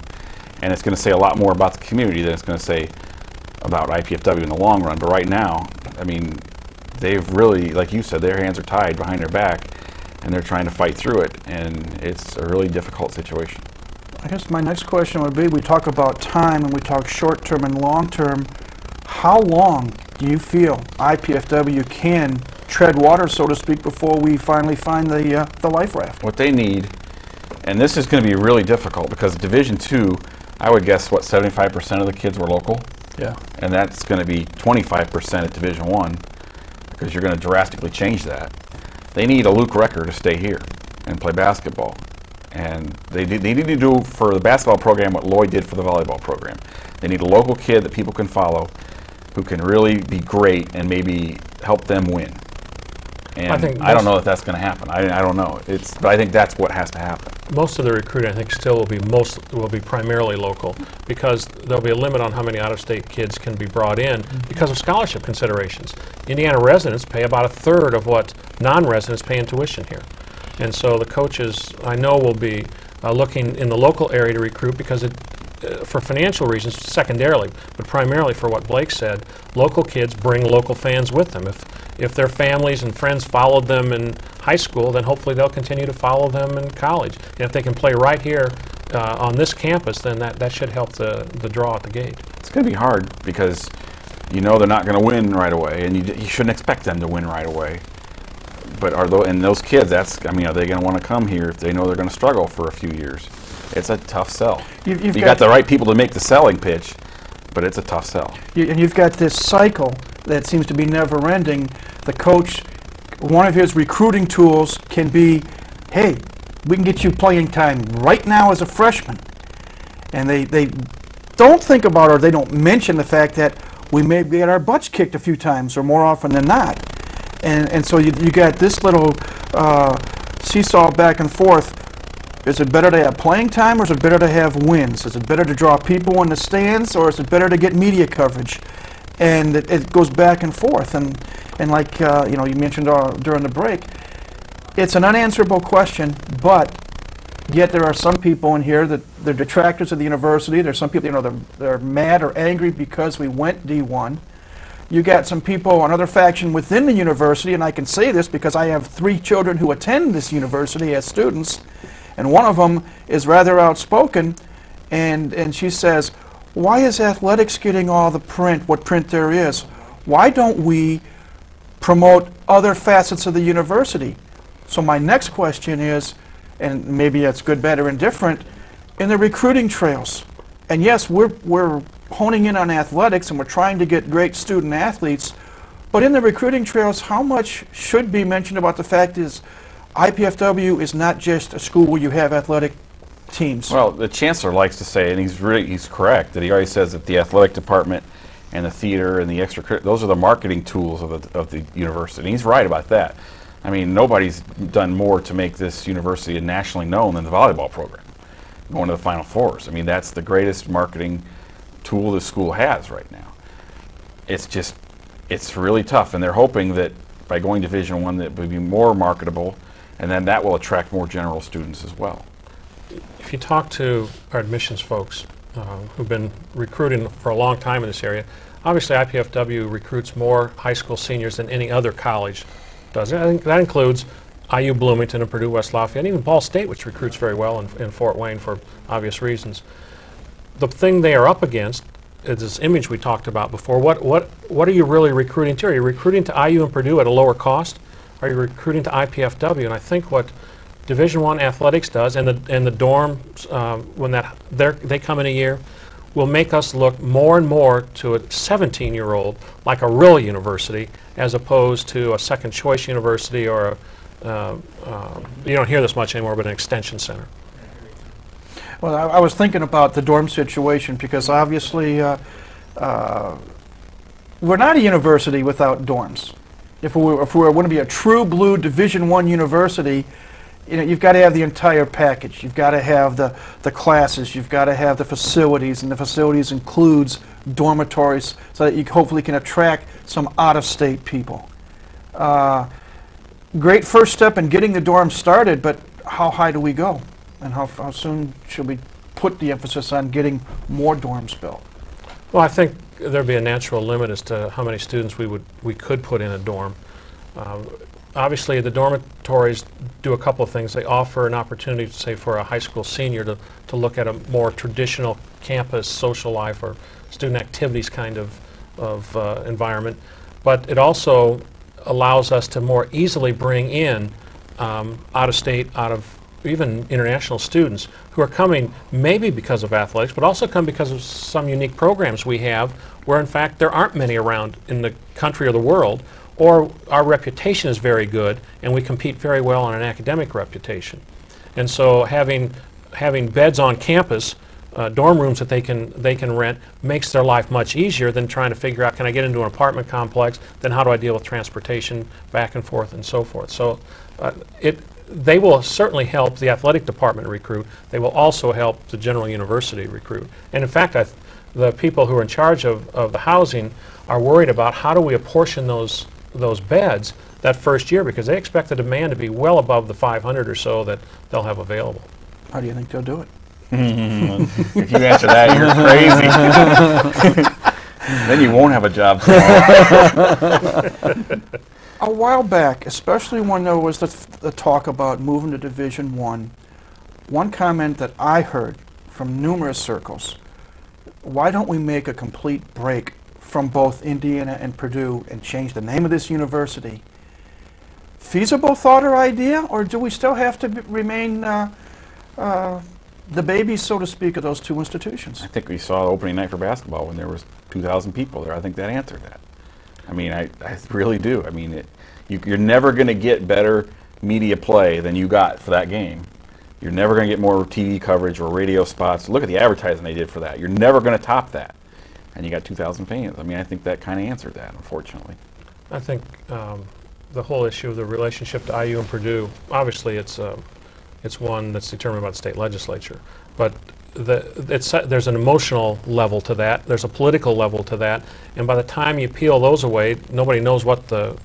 And it's going to say a lot more about the community than it's going to say about IPFW in the long run. But right now, I mean, they've really, like you said, their hands are tied behind their back and they're trying to fight through it. And it's a really difficult situation. I guess my next question would be, we talk about time and we talk short-term and long-term. How long do you feel IPFW can tread water, so to speak, before we finally find the, uh, the life raft? What they need, and this is going to be really difficult because Division Two, I would guess what 75% of the kids were local. Yeah. and that's going to be 25% at Division One because you're going to drastically change that. They need a Luke Recker to stay here and play basketball, and they do- they need to do for the basketball program what Lloy did for the volleyball program. They need a local kid that people can follow, who can really be great and maybe help them win. And I, think I don't know if that's going to happen. I, I don't know. It's but I think that's what has to happen. Most of the recruiting, I think, still will be most will be primarily local because there'll be a limit on how many out-of-state kids can be brought in because of scholarship considerations. Indiana residents pay about a third of what non-residents pay in tuition here, and so the coaches I know will be uh, looking in the local area to recruit because it. Uh, for financial reasons, secondarily, but primarily for what Blake said, local kids bring local fans with them. If if their families and friends followed them in high school, then hopefully they'll continue to follow them in college. And if they can play right here uh, on this campus, then that, that should help the, the draw at the gate. It's going to be hard because you know they're not going to win right away, and you, you shouldn't expect them to win right away. But are those and those kids? That's I mean, are they going to want to come here if they know they're going to struggle for a few years? It's a tough sell. You got- got, the right people to make the selling pitch, but it's a tough sell. You- And you've got this cycle that seems to be never ending. The coach, one of his recruiting tools can be, hey, we can get you playing time right now as a freshman. And they, they don't think about or they don't mention the fact that we may get our butts kicked a few times or more often than not. And, and so you, you got this little uh, seesaw back and forth. Is it better to have playing time or is it better to have wins? Is it better to draw people in the stands or is it better to get media coverage? And it, it goes back and forth. And, and like uh, you know, you mentioned uh, during the break, it's an unanswerable question, but yet there are some people in here that they're detractors of the university. There's some people, you know, they're, they're mad or angry because we went D1. You got some people, another faction within the university, and I can say this because I have three children who attend this university as students, and one of them is rather outspoken, and, and she says, why is athletics getting all the print, what print there is? Why don't we promote other facets of the university? So my next question is, and maybe it's good, better, and different, in the recruiting trails. And yes, we're, we're honing in on athletics and we're trying to get great student athletes, but in the recruiting trails, how much should be mentioned about the fact is IPFW is not just a school where you have athletic teams. Well, the chancellor likes to say, and he's really he's correct that he always says that the athletic department and the theater and the extra those are the marketing tools of the of the university. And he's right about that. I mean, nobody's done more to make this university nationally known than the volleyball program, going to the Final Fours. I mean, that's the greatest marketing tool the school has right now. It's just, it's really tough, and they're hoping that by going to Division One, that will be more marketable, and then that will attract more general students as well. If you talk to our admissions folks uh, who've been recruiting for a long time in this area, obviously IPFW recruits more high school seniors than any other college does. I think that includes IU Bloomington and Purdue West Lafayette, and even Ball State, which recruits very well in, in Fort Wayne for obvious reasons. The thing they are up against is this image we talked about before. What, what, what are you really recruiting to? Are you recruiting to IU and Purdue at a lower cost? Are you recruiting to IPFW? And I think what Division One athletics does, and the and the dorms um, when that they come in a year, will make us look more and more to a 17-year-old like a real university, as opposed to a second choice university or a, uh, uh, you don't hear this much anymore, but an extension center. Well, I, I was thinking about the dorm situation because obviously uh, uh we're not a university without dorms. If we were, if we going to be a true blue Division One university, you know, you've got to have the entire package. You've got to have the, the classes, you've got to have the facilities, and the facilities includes dormitories so that you hopefully can attract some out-of-state people. Uh, great first step in getting the dorm started, but how high do we go? And how, how soon should we put the emphasis on getting more dorms built? Well, I think there'd be a natural limit as to how many students we would we could put in a dorm. Um, obviously, the dormitories do a couple of things. They offer an opportunity, say, for a high school senior to, to look at a more traditional campus social life or student activities kind of, of uh, environment. But it also allows us to more easily bring in um, out of state, out of even international students who are coming maybe because of athletics, but also come because of some unique programs we have where in fact there aren't many around in the country or the world, or our reputation is very good and we compete very well on an academic reputation. And so having, having beds on campus uh, dorm rooms that they can they can rent makes their life much easier than trying to figure out can I get into an apartment complex then how do I deal with transportation back and forth and so forth so uh, it they will certainly help the athletic department recruit. They will also help the general university recruit. And in fact, th the people who are in charge of, of the housing are worried about how do we apportion those, those beds that first year because they expect the demand to be well above the 500 or so that they'll have available. How do you think they'll do it? <laughs> if you answer that, you're crazy. <laughs> then you won't have a job <laughs> a while back, especially when there was the, the talk about moving to Division One, one comment that I heard from numerous circles, why don't we make a complete break from both Indiana and Purdue and change the name of this university? Feasible thought or idea, or do we still have to remain uh, uh, the babies, so to speak, of those two institutions? I think we saw opening night for basketball when there was 2,000 people there. I think that answered that. I mean, I, I really do. I mean, it, you, you're never going to get better media play than you got for that game. You're never going to get more TV coverage or radio spots. Look at the advertising they did for that. You're never going to top that. And you got 2,000 fans. I mean, I think that kind of answered that, unfortunately. I think um, the whole issue of the relationship to IU and Purdue, obviously it's, uh, It's one that's determined by the state legislature. But the, there's an emotional level to that. There's a political level to that. And by the time you peel those away, nobody knows what the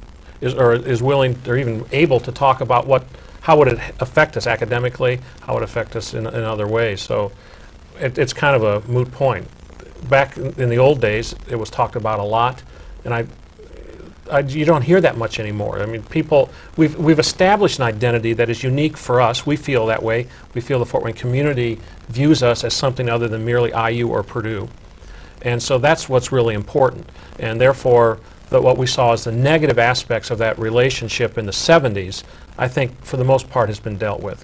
is or is willing or even able to talk about what how would it affect us academically, how would it affect us in, in other ways. So it, it's kind of a moot point. Back in the old days, it was talked about a lot, and I uh, you don't hear that much anymore. I mean, people, we've, we've established an identity that is unique for us. We feel that way. We feel the Fort Wayne community views us as something other than merely IU or Purdue. And so that's what's really important. And therefore, the, what we saw as the negative aspects of that relationship in the 70s, I think for the most part has been dealt with.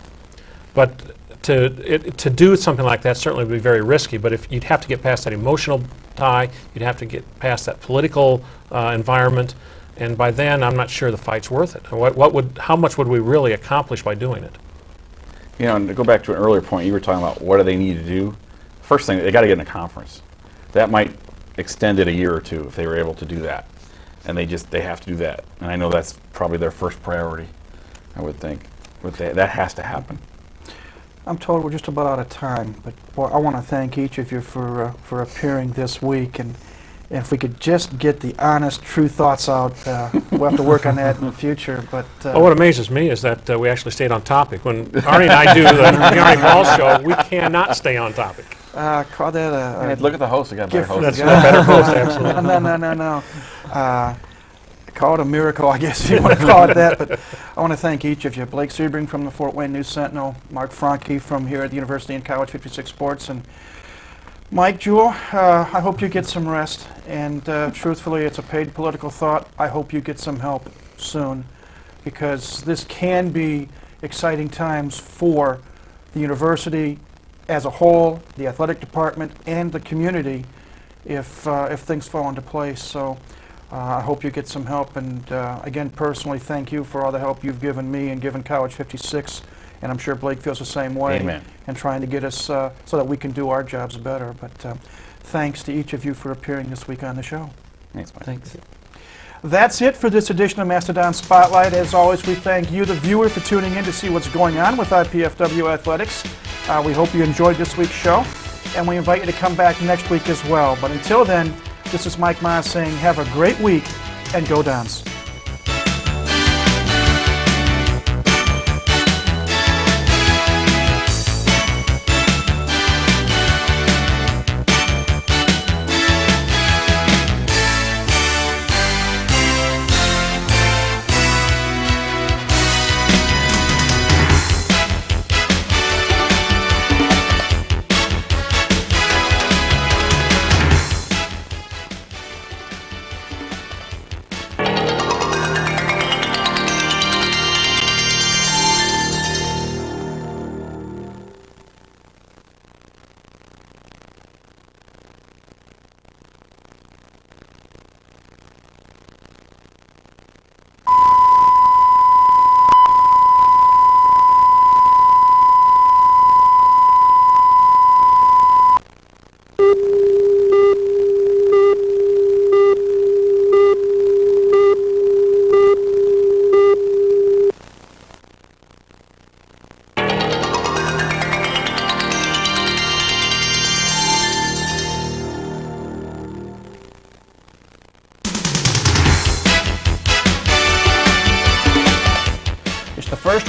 But to, it, to do something like that certainly would be very risky, but if you'd have to get past that emotional tie, you'd have to get past that political uh, environment, and by then I'm not sure the fight's worth it. What, what would, how much would we really accomplish by doing it? You know, and to go back to an earlier point, you were talking about what do they need to do. First thing, they got to get in a conference. That might extend it a year or two if they were able to do that, and they just they have to do that. And I know that's probably their first priority. I would think, but they, that has to happen. I'm told we're just about out of time, but boy, I want to thank each of you for uh, for appearing this week, and, and if we could just get the honest, true thoughts out, uh, we'll have to work on that in the future. But uh, well, what amazes me is that uh, we actually stayed on topic. When Arnie and I do the Arnie Ball show, we cannot stay on topic. Uh, call that a, a look at the host. We got a better host. That's a better host, absolutely. no, no, no, no. Uh, call it a miracle, I guess you want to call it that. But I want to thank each of you. Blake Sebring from the Fort Wayne News Sentinel, Mark Franke from here at the University and College 56 Sports, and Mike Jewell, uh, I hope you get some rest. And uh, truthfully, it's a paid political thought. I hope you get some help soon because this can be exciting times for the university as a whole, the athletic department, and the community if, uh, if things fall into place. So uh, I hope you get some help. And uh, again, personally, thank you for all the help you've given me and given College 56. And I'm sure Blake feels the same way. Amen. And trying to get us uh, so that we can do our jobs better. But uh, thanks to each of you for appearing this week on the show. Thanks, Mike. Thanks. That's it for this edition of Mastodon Spotlight. As always, we thank you, the viewer, for tuning in to see what's going on with IPFW Athletics. Uh, we hope you enjoyed this week's show, and we invite you to come back next week as well. But until then, this is Mike Maas saying have a great week and go Dons.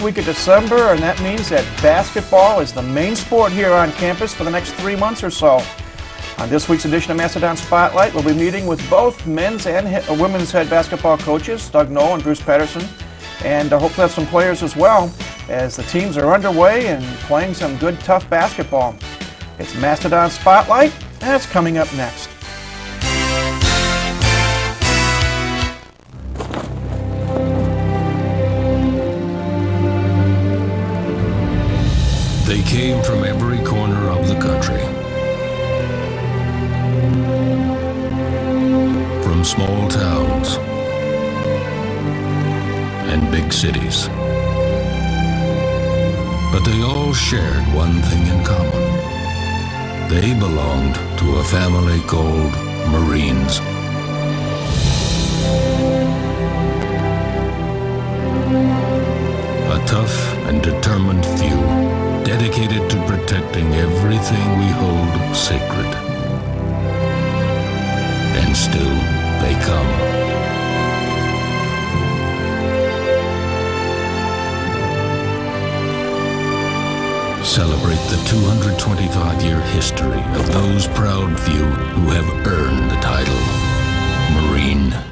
Week of December, and that means that basketball is the main sport here on campus for the next three months or so. On this week's edition of Mastodon Spotlight, we'll be meeting with both men's and uh, women's head basketball coaches, Doug Noll and Bruce Patterson, and uh, hopefully have some players as well, as the teams are underway and playing some good, tough basketball. It's Mastodon Spotlight, and it's coming up next. Came from every corner of the country. From small towns and big cities. But they all shared one thing in common. They belonged to a family called Marines. A tough and determined few, dedicated to protecting everything we hold sacred. And still they come. celebrate the 225 year history of those proud few who have earned the title Marine.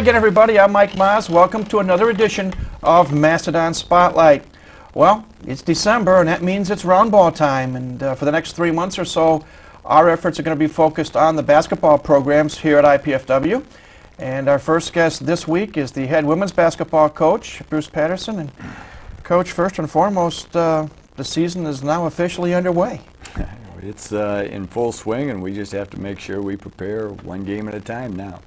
Again, everybody. I'm Mike Moz. Welcome to another edition of Mastodon Spotlight. Well, it's December, and that means it's round ball time. And uh, for the next three months or so, our efforts are going to be focused on the basketball programs here at IPFW. And our first guest this week is the head women's basketball coach, Bruce Patterson. And, Coach, first and foremost, uh, the season is now officially underway. <laughs> It's uh, in full swing, and we just have to make sure we prepare one game at a time now.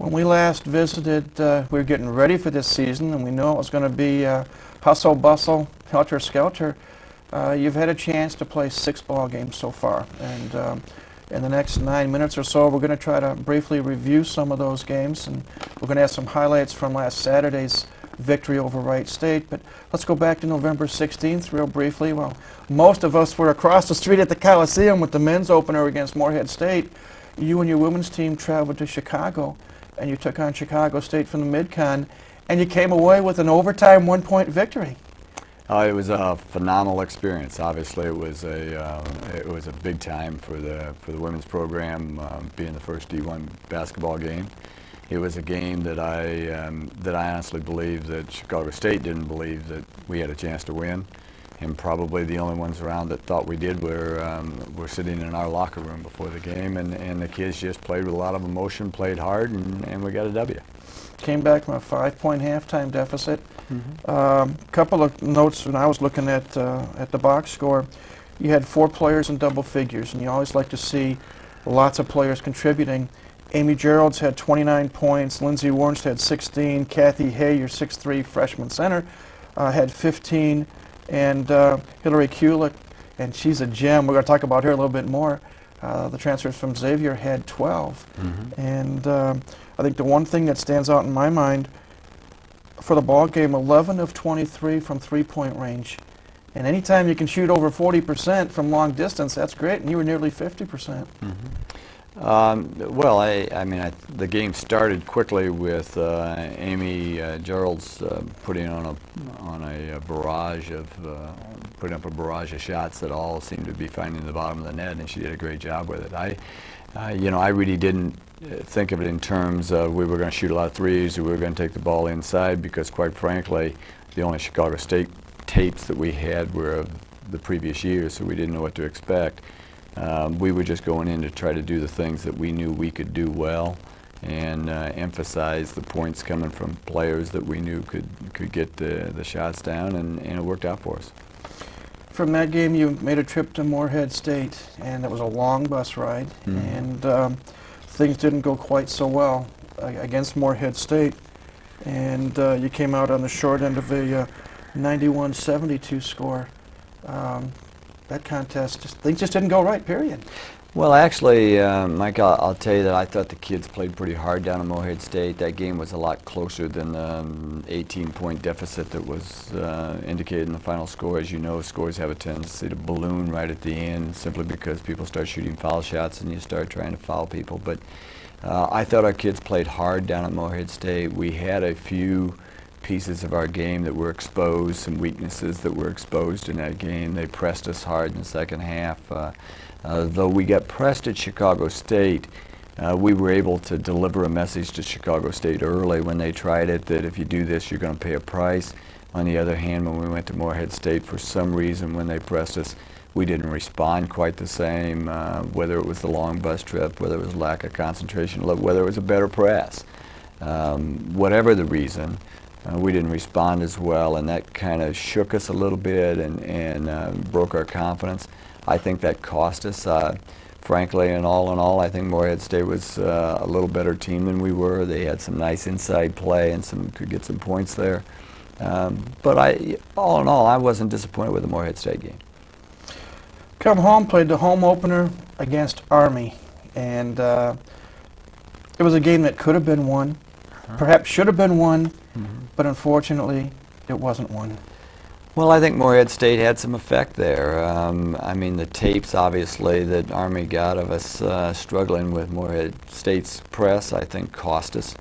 When we last visited, uh, we were getting ready for this season, and we knew it was going to be uh, hustle, bustle, helter skelter. Uh, you've had a chance to play six ball games so far, and um, in the next nine minutes or so, we're going to try to briefly review some of those games, and we're going to have some highlights from last Saturday's victory over Wright State. But let's go back to November 16th real briefly. Well, most of us were across the street at the Coliseum with the men's opener against Moorhead State. You and your women's team traveled to Chicago and you took on Chicago State from the Mid-Con, and you came away with an overtime one-point victory. Uh, it was a phenomenal experience. Obviously, it was a uh, it was a big time for the for the women's program, um, being the first D1 basketball game. It was a game that I um, that I honestly believe that Chicago State didn't believe that we had a chance to win, and probably the only ones around that thought we did were um, were sitting in our locker room before the game, and, and the kids just played with a lot of emotion, played hard, and, and we got a W. Came back from a five-point halftime deficit. A mm-hmm. um, couple of notes when I was looking at uh, at the box score. You had four players in double figures, and you always like to see lots of players contributing. Amy Geralds had 29 points. Lindsay Warnes had 16. Kathy Hay, your 6'3 freshman center, uh, had 15 and uh, Hillary Kulik, and she's a gem. We're going to talk about her a little bit more. Uh, the transfers from Xavier had 12. Mm-hmm. And uh, I think the one thing that stands out in my mind for the ball game, 11 of 23 from three-point range. And anytime you can shoot over 40% from long distance, that's great. And you were nearly 50%. percent mm hmm um, well, I, I mean, I, the game started quickly with uh, Amy uh, Gerald's uh, putting on a on a, a barrage of uh, putting up a barrage of shots that all seemed to be finding the bottom of the net, and she did a great job with it. I, you know, I really didn't uh, think of it in terms of we were going to shoot a lot of threes, we were going to take the ball inside, because quite frankly, the only Chicago State tapes that we had were of the previous year, so we didn't know what to expect. Um, we were just going in to try to do the things that we knew we could do well and uh, emphasize the points coming from players that we knew could could get the, the shots down, and, and it worked out for us. From that game, you made a trip to Morehead State, and it was a long bus ride, mm -hmm. and um, things didn't go quite so well uh, against Morehead State, and uh, you came out on the short end of a 91-72 uh, score. Um, that contest, just, things just didn't go right, period. Well, actually, uh, Mike, I'll, I'll, tell you that I thought the kids played pretty hard down at Morehead State. That game was a lot closer than the 18-point um, deficit that was uh, indicated in the final score. As you know, scores have a tendency to balloon right at the end simply because people start shooting foul shots and you start trying to foul people. But uh, I thought our kids played hard down at Morehead State. We had a few pieces of our game that were exposed, some weaknesses that were exposed in that game. They pressed us hard in the second half. Uh, uh, though we got pressed at Chicago State, uh, we were able to deliver a message to Chicago State early when they tried it that if you do this, you're going to pay a price. On the other hand, when we went to Morehead State, for some reason, when they pressed us, we didn't respond quite the same, uh, whether it was the long bus trip, whether it was lack of concentration, whether it was a better press. Um, whatever the reason, uh, we didn't respond as well, and that kind of shook us a little bit and, and uh, broke our confidence. I think that cost us. Uh, frankly, and all in all, I think Morehead State was uh, a little better team than we were. They had some nice inside play and some could get some points there. Um, but I, all in all, I wasn't disappointed with the Morehead State game. Come home, played the home opener against Army, and uh, it was a game that could have been won, perhaps should have been won, but unfortunately, it wasn't one. Well, I think Morehead State had some effect there. Um, I mean, the tapes, obviously, that Army got of us uh, struggling with Morehead State's press, I think, cost us.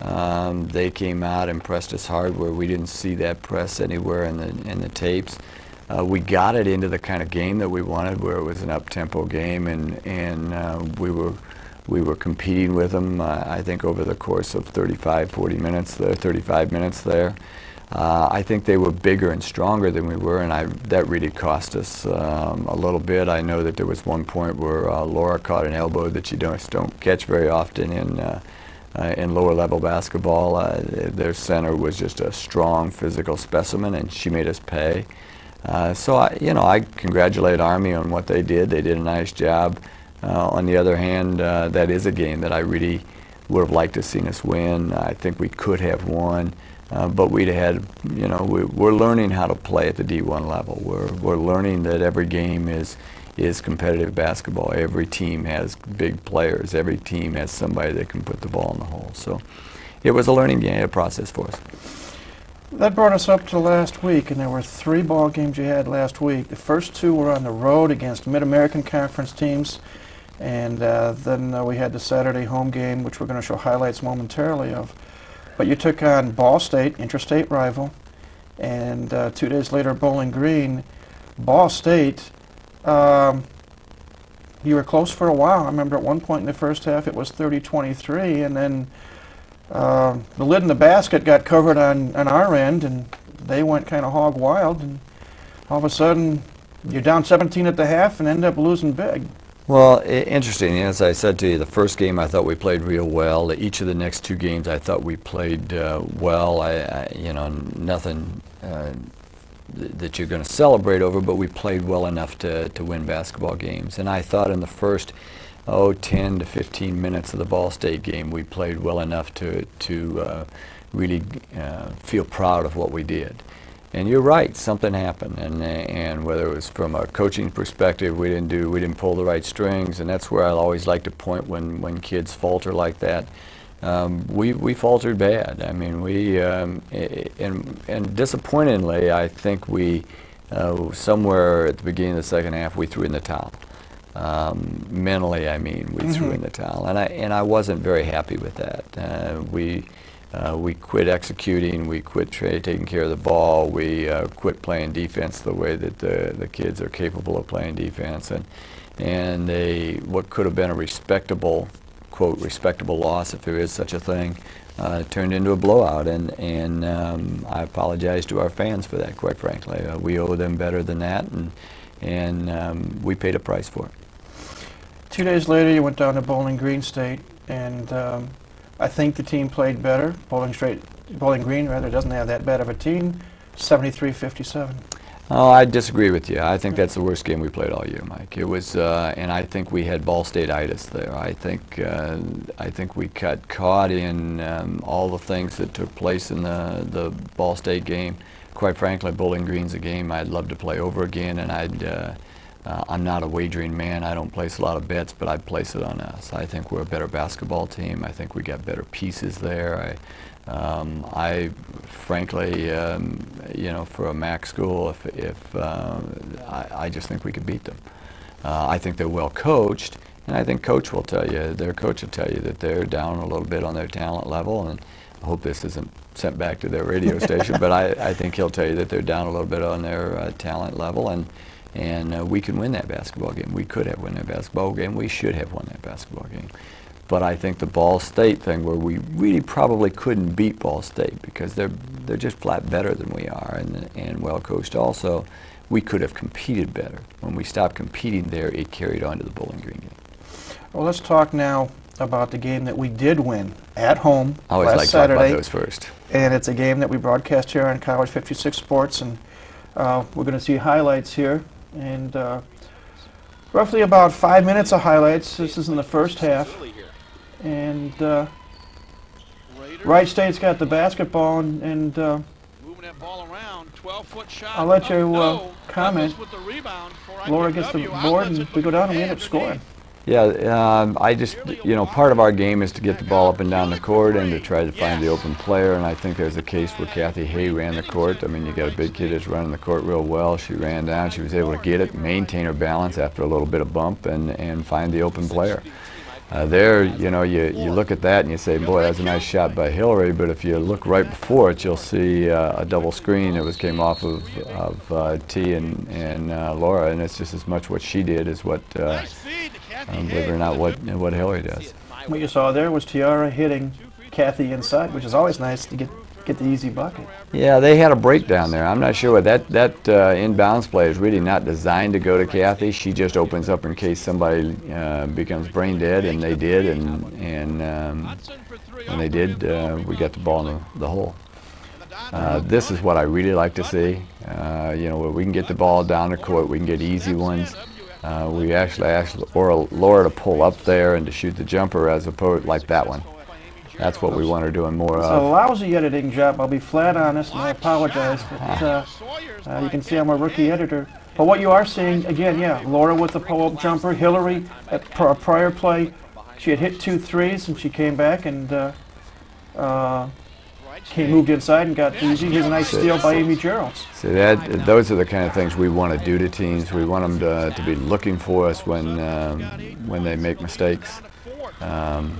Um, they came out and pressed us hard where we didn't see that press anywhere in the in the tapes. Uh, we got it into the kind of game that we wanted, where it was an up-tempo game, and and uh, we were we were competing with them. Uh, I think over the course of 35, 40 minutes there, 35 minutes there. Uh, I think they were bigger and stronger than we were, and I, that really cost us um, a little bit. I know that there was one point where uh, Laura caught an elbow that you don't, don't catch very often in, uh, uh in lower level basketball. Uh, their center was just a strong physical specimen, and she made us pay. So, I, you know, I congratulate Army on what they did. They did a nice job. On the other hand, that is a game that I really would have liked to have seen us win. I think we could have won. Uh, but we'd had, you know, we, we're learning how to play at the D1 level. We're, we're learning that every game is, is competitive basketball. Every team has big players. Every team has somebody that can put the ball in the hole. So it was a learning game, a process for us. That brought us up to last week, and there were three ball games you had last week. The first two were on the road against Mid-American Conference teams, and uh, then uh, we had the Saturday home game, which we're going to show highlights momentarily of. But you took on Ball State, interstate rival, and uh, two days later, Bowling Green. Ball State, um, you were close for a while. I remember at one point in the first half it was 30-23, and then uh, the lid in the basket got covered on, on our end, and they went kind of hog wild, and all of a sudden you're down 17 at the half and end up losing big. Well, interesting. As I said to you, the first game I thought we played real well. Each of the next two games I thought we played uh, well. I, I, you know, nothing uh, th that you're going to celebrate over, but we played well enough to, to win basketball games. And I thought in the first, oh, 10 to 15 minutes of the Ball State game, we played well enough to, to uh, really uh, feel proud of what we did. And you're right, something happened, and and whether it was from a coaching perspective, we didn't do, we didn't pull the right strings, and that's where I always like to point when when kids falter like that. Um, we we faltered bad. I mean, we um, and and disappointingly, I think we uh, somewhere at the beginning of the second half we threw in the towel. Um, mentally, I mean, we mm -hmm. threw in the towel, and I and I wasn't very happy with that. Uh, we uh, we quit executing, we quit taking care of the ball, we uh, quit playing defense the way that the, the kids are capable of playing defense. And, and they, what could have been a respectable, quote, respectable loss, if there is such a thing, uh, turned into a blowout. And, and um, I apologize to our fans for that, quite frankly. Uh, we owe them better than that, and, and um, we paid a price for it. Two days later, you went down to Bowling Green State, and um, I think the team played better. Bowling Straight, Bowling Green rather doesn't have that bad of a team. 73-57. Oh, I disagree with you. I think that's the worst game we played all year, Mike. It was, uh, and I think we had Ball State itis there. I think, uh, I think we got caught in um, all the things that took place in the the Ball State game. Quite frankly, Bowling Green's a game I'd love to play over again, and I'd. Uh, uh, I'm not a wagering man. I don't place a lot of bets, but I'd place it on us. I think we're a better basketball team. I think we got better pieces there. I, um, I frankly, um, you know, for a MAC school, if, if uh, I, I, just think we could beat them. Uh, I think they're well coached, and I think coach will tell you, their coach will tell you that they're down a little bit on their talent level, and I hope this isn't sent back to their radio <laughs> station, but I, I think he'll tell you that they're down a little bit on their uh, talent level, and and uh, we can win that basketball game. We could have won that basketball game. We should have won that basketball game. But I think the Ball State thing, where we really probably couldn't beat Ball State because they're they're just flat better than we are, and and well coached also. We could have competed better. When we stopped competing there, it carried on to the Bowling Green game. Well, let's talk now about the game that we did win at home I always last like talking about Saturday. those first. And it's a game that we broadcast here on College 56 Sports, and uh, we're going to see highlights here. And uh, roughly about five minutes of highlights. This is in the first half. And uh, Wright State's got the basketball, and, and uh, I'll let you uh, comment. Laura gets the board, and we go down and we end up scoring. Yeah, um, I just, you know, part of our game is to get the ball up and down the court and to try to find the open player. And I think there's a case where Kathy Hay ran the court. I mean, you got a big kid that's running the court real well. She ran down. She was able to get it, maintain her balance after a little bit of bump, and, and find the open player. Uh, there, you know, you, you look at that and you say, boy, that's a nice shot by Hillary. But if you look right before it, you'll see uh, a double screen that was came off of, of uh, T and, and uh, Laura, and it's just as much what she did as what, uh, um, believe it or not, what what Hillary does. What you saw there was Tiara hitting Kathy inside, which is always nice to get get the easy bucket. Yeah, they had a breakdown there. I'm not sure what that that uh, inbounds play is really not designed to go to Kathy. She just opens up in case somebody uh, becomes brain dead, and they did, and and um, when they did, uh, we got the ball in the, the hole. Uh, this is what I really like to see. Uh, you know, where we can get the ball down the court, we can get easy ones. Uh, we actually asked Laura, Laura to pull up there and to shoot the jumper as opposed like that one. That's what we want her doing more It's a lousy editing job. I'll be flat honest, and I apologize. But uh, uh, you can see I'm a rookie editor. But what you are seeing, again, yeah, Laura with the pull-up jumper, Hillary at pr- prior play, she had hit two threes, and she came back and uh, moved inside and got easy. Here's a nice steal by Amy Gerald. See that? Those are the kind of things we want to do to teams. We want them to, to be looking for us when um, when they make mistakes. Um,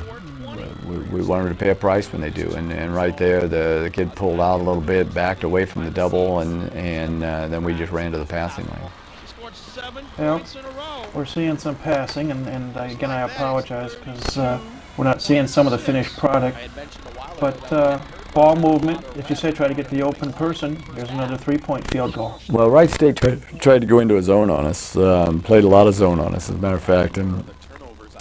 we, we want them to pay a price when they do. And, and right there, the, the kid pulled out a little bit, backed away from the double, and and uh, then we just ran to the passing lane. Well, we're seeing some passing, and, and I, again, I apologize because uh, we're not seeing some of the finished product. But uh, ball movement, if you say try to get the open person, there's another three-point field goal. Well, Wright State tried, tried to go into a zone on us, um, played a lot of zone on us, as a matter of fact, and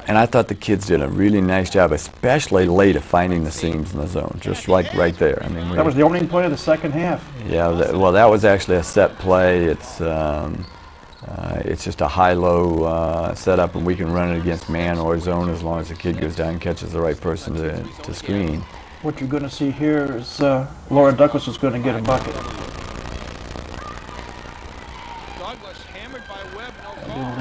and I thought the kids did a really nice job, especially late, of finding the seams in the zone, just like right there. I mean, we, That was the opening play of the second half. yeah. That, well, that was actually a set play. It's um, uh, it's just a high-low uh, setup, and we can run it against man or zone as long as the kid goes down and catches the right person to, to screen. What you're going to see here is uh, Laura Douglas is going to get a bucket.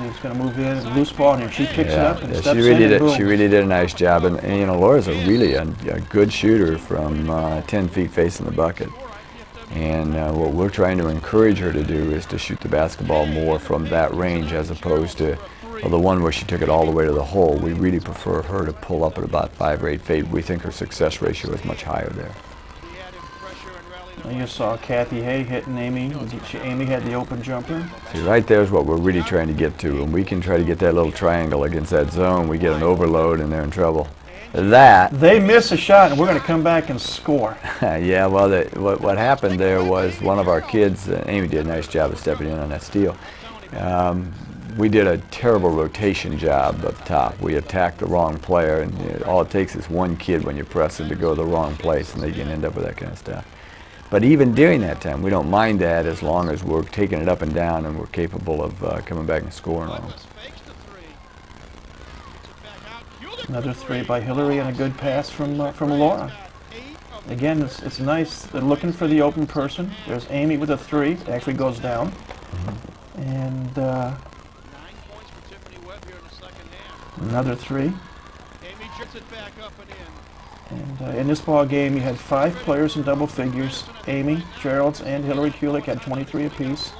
He's going to move in, loose ball, and she picks it up and yeah, steps she really in. did. and boom. She really did a nice job, and, and you know, Laura's a really a, a good shooter from uh, 10 feet facing the bucket. And uh, what we're trying to encourage her to do is to shoot the basketball more from that range, as opposed to well, the one where she took it all the way to the hole. We really prefer her to pull up at about five or eight feet. We think her success ratio is much higher there. And you saw Kathy Hay hitting Amy. She, Amy had the open jumper. See, right there is what we're really trying to get to. And we can try to get that little triangle against that zone. We get an overload and they're in trouble. That They miss a shot, and we're going to come back and score. <laughs> yeah, well, the, what, what happened there was one of our kids, uh, Amy did a nice job of stepping in on that steal. Um, we did a terrible rotation job up top. We attacked the wrong player, and you know, all it takes is one kid when you press them to go the wrong place, and they can end up with that kind of stuff. But even during that time, we don't mind that as long as we're taking it up and down and we're capable of uh, coming back and scoring on them. Another three by Hillary and a good pass from uh, from Laura. Again, it's, it's nice. They're looking for the open person. There's Amy with a three. It actually goes down. And uh, another three. And uh, in this ball game, you had five players in double figures. Amy, Gerald's, and Hillary Kulik had 23 apiece.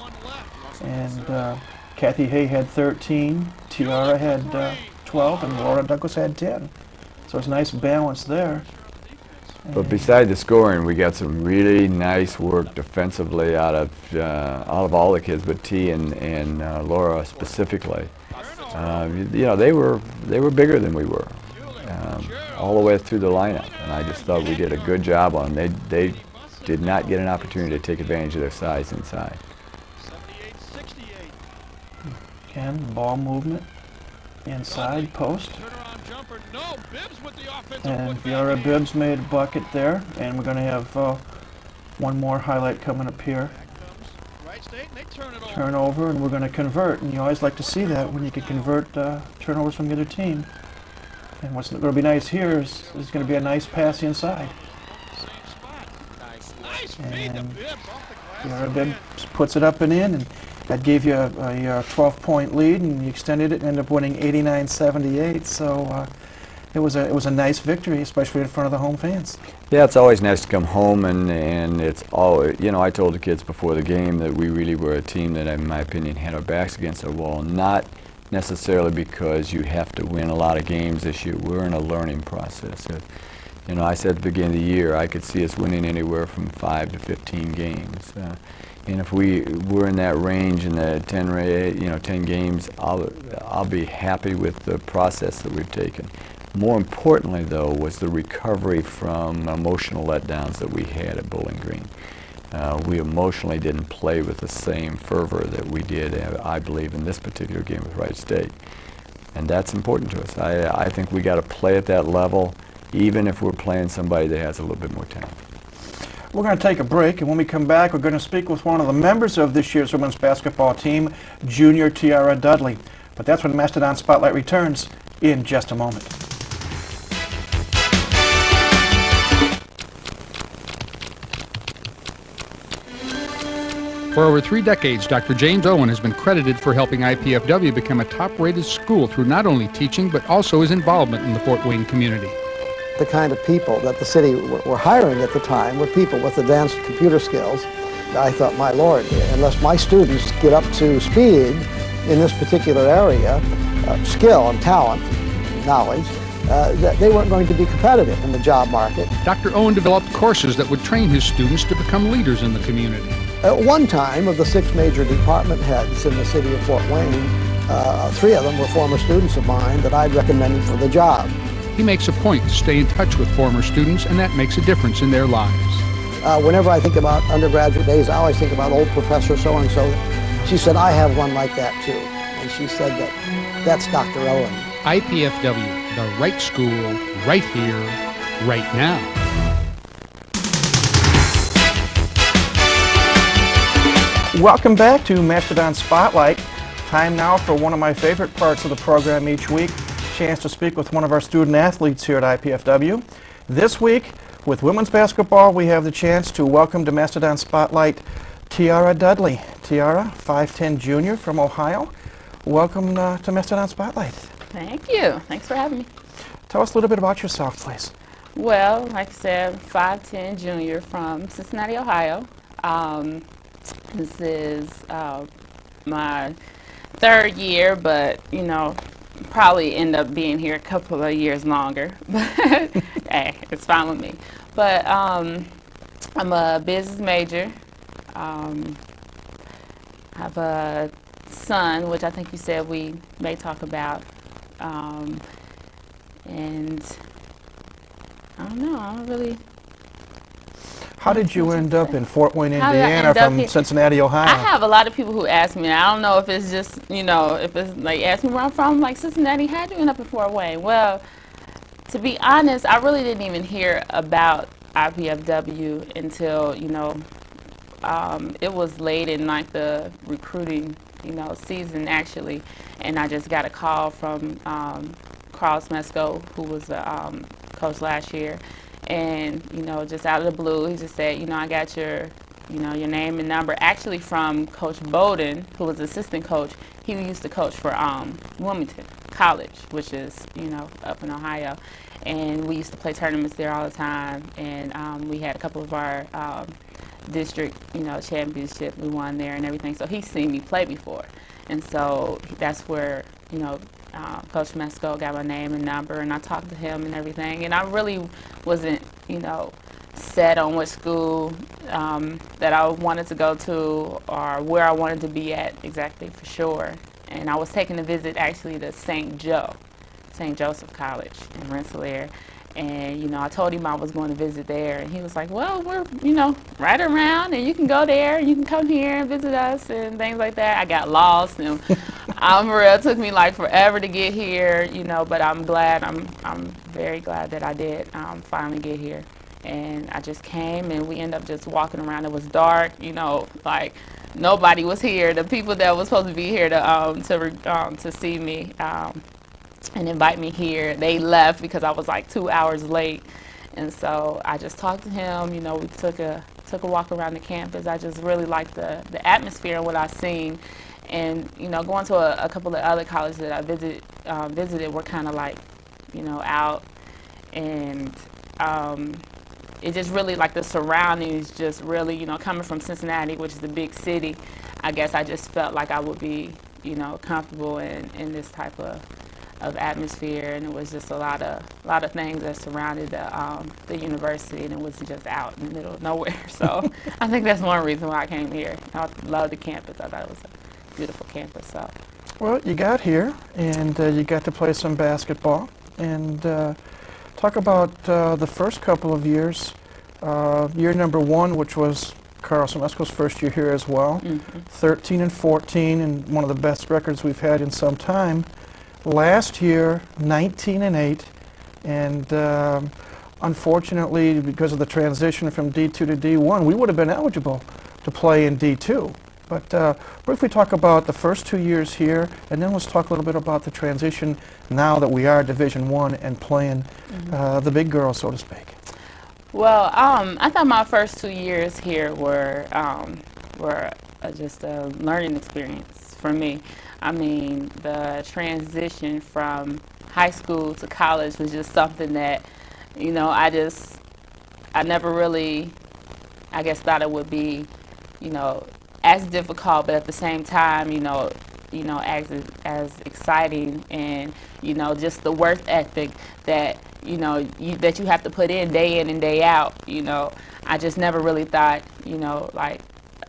And uh, Kathy Hay had 13. Tiara had uh, 12, and Laura Douglas had 10. So it's a nice balance there. But beside the scoring, we got some really nice work defensively out of uh, out of all the kids, but T and and uh, Laura specifically. Um, you, know, they were they were bigger than we were, um, all the way through the lineup, and I just thought we did a good job on. Them. They they did not get an opportunity to take advantage of their size inside. Again, ball movement inside post. And Viera Bibbs made a bucket there, and we're going to have uh, one more highlight coming up here. Turnover, and we're going to convert, and you always like to see that when you can convert uh, turnovers from the other team. And what's going to be nice here is, is going to be a nice pass inside. And Viera Bibbs puts it up and in, and that gave you a 12-point lead, and you extended it and ended up winning 89-78. So uh, it was a it was a nice victory, especially in front of the home fans. Yeah, it's always nice to come home, and and it's all you know. I told the kids before the game that we really were a team that, in my opinion, had our backs against the wall. Not necessarily because you have to win a lot of games this year. We're in a learning process. Uh, you know, I said at the beginning of the year I could see us winning anywhere from five to 15 games. Uh, and if we were in that range in the 10, ra- you know, 10 games, I'll, I'll be happy with the process that we've taken. More importantly, though, was the recovery from emotional letdowns that we had at Bowling Green. Uh, we emotionally didn't play with the same fervor that we did, uh, I believe, in this particular game with Wright State. And that's important to us. I, I think we got to play at that level, even if we're playing somebody that has a little bit more talent. We're going to take a break, and when we come back, we're going to speak with one of the members of this year's women's basketball team, junior Tiara Dudley. But that's when Mastodon Spotlight returns in just a moment. For over three decades, Dr. James Owen has been credited for helping IPFW become a top-rated school through not only teaching, but also his involvement in the Fort Wayne community. The kind of people that the city were, were hiring at the time were people with advanced computer skills. I thought, my lord, unless my students get up to speed in this particular area, uh, skill and talent, knowledge, uh, that they weren't going to be competitive in the job market. Dr. Owen developed courses that would train his students to become leaders in the community. At one time, of the six major department heads in the city of Fort Wayne, uh, three of them were former students of mine that I'd recommended for the job. He makes a point to stay in touch with former students, and that makes a difference in their lives. Uh, whenever I think about undergraduate days, I always think about old professor so-and-so. She said, I have one like that too. And she said that that's Dr. Owen. IPFW, the right school, right here, right now. Welcome back to Mastodon Spotlight. Time now for one of my favorite parts of the program each week, chance to speak with one of our student athletes here at IPFW. This week, with women's basketball, we have the chance to welcome to Mastodon Spotlight Tiara Dudley. Tiara, 5'10 junior from Ohio. Welcome uh, to Mastodon Spotlight. Thank you. Thanks for having me. Tell us a little bit about yourself, please. Well, like I said, 5'10 junior from Cincinnati, Ohio. Um, this is uh, my third year, but you know, probably end up being here a couple of years longer. <laughs> But hey, it's fine with me. But um, I'm a business major. Um, I have a son, which I think you said we may talk about. Um, and I don't know, I don't really How did you end up in Fort Wayne, How did I Indiana from? Cincinnati, Ohio? I have a lot of people who ask me. I don't know if it's just you know if it's like ask me where I'm from, like Cincinnati. How'd you end up in Fort Wayne? Well, to be honest, I really didn't even hear about IPFW until you know um, it was late in like the recruiting you know season actually, and I just got a call from um, Carl Smesko, who was the um, coach last year, and you know just out of the blue, he just said, you know, I got your you know, your name and number. Actually, from Coach Bowden, who was assistant coach. He used to coach for um, Wilmington College, which is, you know, up in Ohio. And we used to play tournaments there all the time. And um, we had a couple of our um, district, you know, championship we won there and everything. So he's seen me play before. And so that's where, you know, uh, Coach Smesko got my name and number, and I talked to him and everything. And I really wasn't, you know, set on what school um, that I wanted to go to or where I wanted to be at exactly for sure. And I was taking a visit actually to St. Joe, St. Joseph College in Rensselaer. And, you know, I told him I was going to visit there. And he was like, well, we're, you know, right around and you can go there. You can come here and visit us and things like that. I got lost and <laughs> I'm real. It took me like forever to get here, you know, but I'm glad. I'm I'm very glad that I did um, finally get here. And I just came, and we ended up just walking around. It was dark, you know, like nobody was here. The people that was supposed to be here to um, to um, to see me um, and invite me here, they left because I was like two hours late. And so I just talked to him. You know, we took a took a walk around the campus. I just really liked the the atmosphere and what I seen. And you know, going to a, a couple of other colleges that I visited um, visited were kind of like, you know, out, and um, it just really like the surroundings. Just really, you know, coming from Cincinnati, which is a big city, I guess I just felt like I would be, you know, comfortable in in this type of of atmosphere, and it was just a lot of a lot of things that surrounded the um, the university, and it wasn't just out in the middle of nowhere. <laughs> So <laughs> I think that's one reason why I came here. I love the campus. I thought it was a beautiful campus. So. Well, you got here, and uh, you got to play some basketball, and uh, talk about uh, the first couple of years. Uh, year number one, which was Carl Smesko's first year here as well, Mhm. 13 and 14, and one of the best records we've had in some time. Last year, 19 and 8, and um, unfortunately, because of the transition from D2 to D1, we would have been eligible to play in D2. But uh, briefly talk about the first two years here, and then let's talk a little bit about the transition now that we are Division One and playing uh, the big girls, so to speak. Well, um, I thought my first two years here were um, were uh, just a learning experience for me. I mean, the transition from high school to college was just something that, you know, I just I never really, I guess, thought it would be, you know, as difficult, but at the same time, you know, you know, as as exciting and you know, just the work ethic that you know you, that you have to put in day in and day out. You know, I just never really thought, you know, like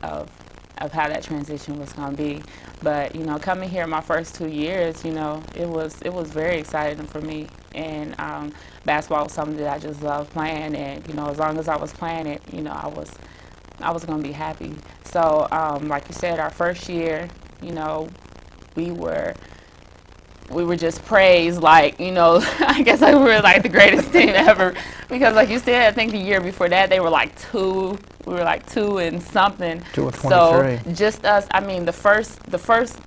of of how that transition was going to be. But you know, coming here my first two years, you know, it was it was very exciting for me. And um, basketball was something that I just loved playing. And you know, as long as I was playing it, you know, I was I was going to be happy. So, um, like you said, our first year, you know, we were we were just praised like you know <laughs> I guess like we were like the greatest team <laughs> ever. Because like you said I think the year before that they were like two we were like two and something. Two so just us I mean the first the first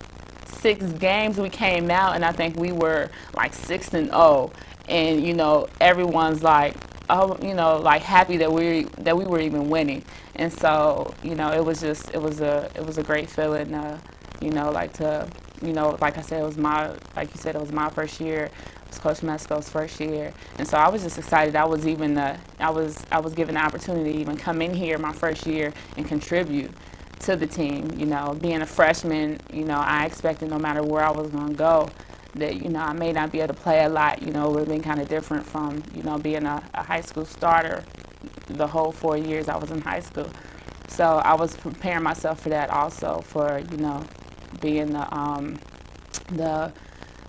six games we came out and I think we were like six and oh. And you know everyone's like oh you know like happy that we that we were even winning. And so you know it was just it was a it was a great feeling uh, you know like to you know like I said it was my like you said it was my first year it was Coach Smesko's first year and so I was just excited I was even uh, I was I was given the opportunity to even come in here my first year and contribute to the team. You know, being a freshman, you know, I expected no matter where I was going to go, that you know I may not be able to play a lot. You know, it would have been kind of different from you know being a, a high school starter. The whole four years I was in high school, so I was preparing myself for that also for you know being the um, the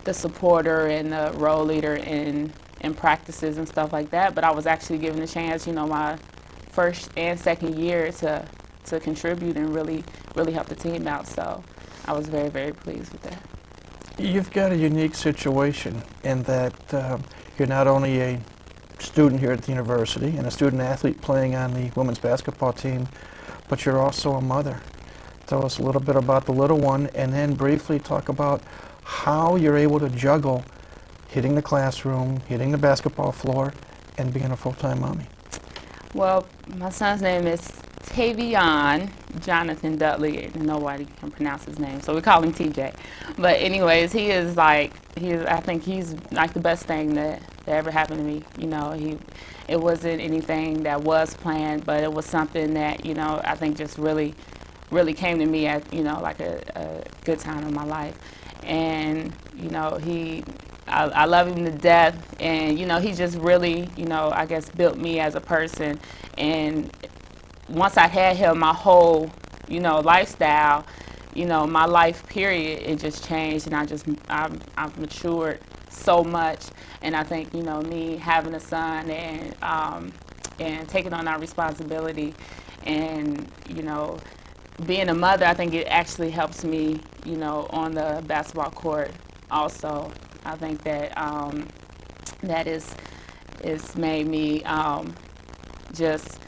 the supporter and the role leader in in practices and stuff like that. But I was actually given a chance, you know, my first and second year to to contribute and really really help the team out. So I was very very pleased with that. You've got a unique situation in that um, you're not only a student here at the university and a student athlete playing on the women's basketball team, but you're also a mother. Tell us a little bit about the little one and then briefly talk about how you're able to juggle hitting the classroom, hitting the basketball floor, and being a full-time mommy. Well, my son's name is Tavion Jonathan Dudley. Nobody can pronounce his name, so we call him TJ. But anyways, he is like he's. I think he's like the best thing that, that ever happened to me. You know, he. It wasn't anything that was planned, but it was something that you know I think just really, really came to me at you know like a, a good time in my life, and you know he I, I love him to death, and you know he just really, you know, I guess built me as a person. And once I had him, my whole, you know, lifestyle, you know, my life period, it just changed, and I just I've, I've matured so much. And I think you know me having a son and um, and taking on our responsibility, and you know being a mother, I think it actually helps me, you know, on the basketball court. Also, I think that um, that is it's made me um, just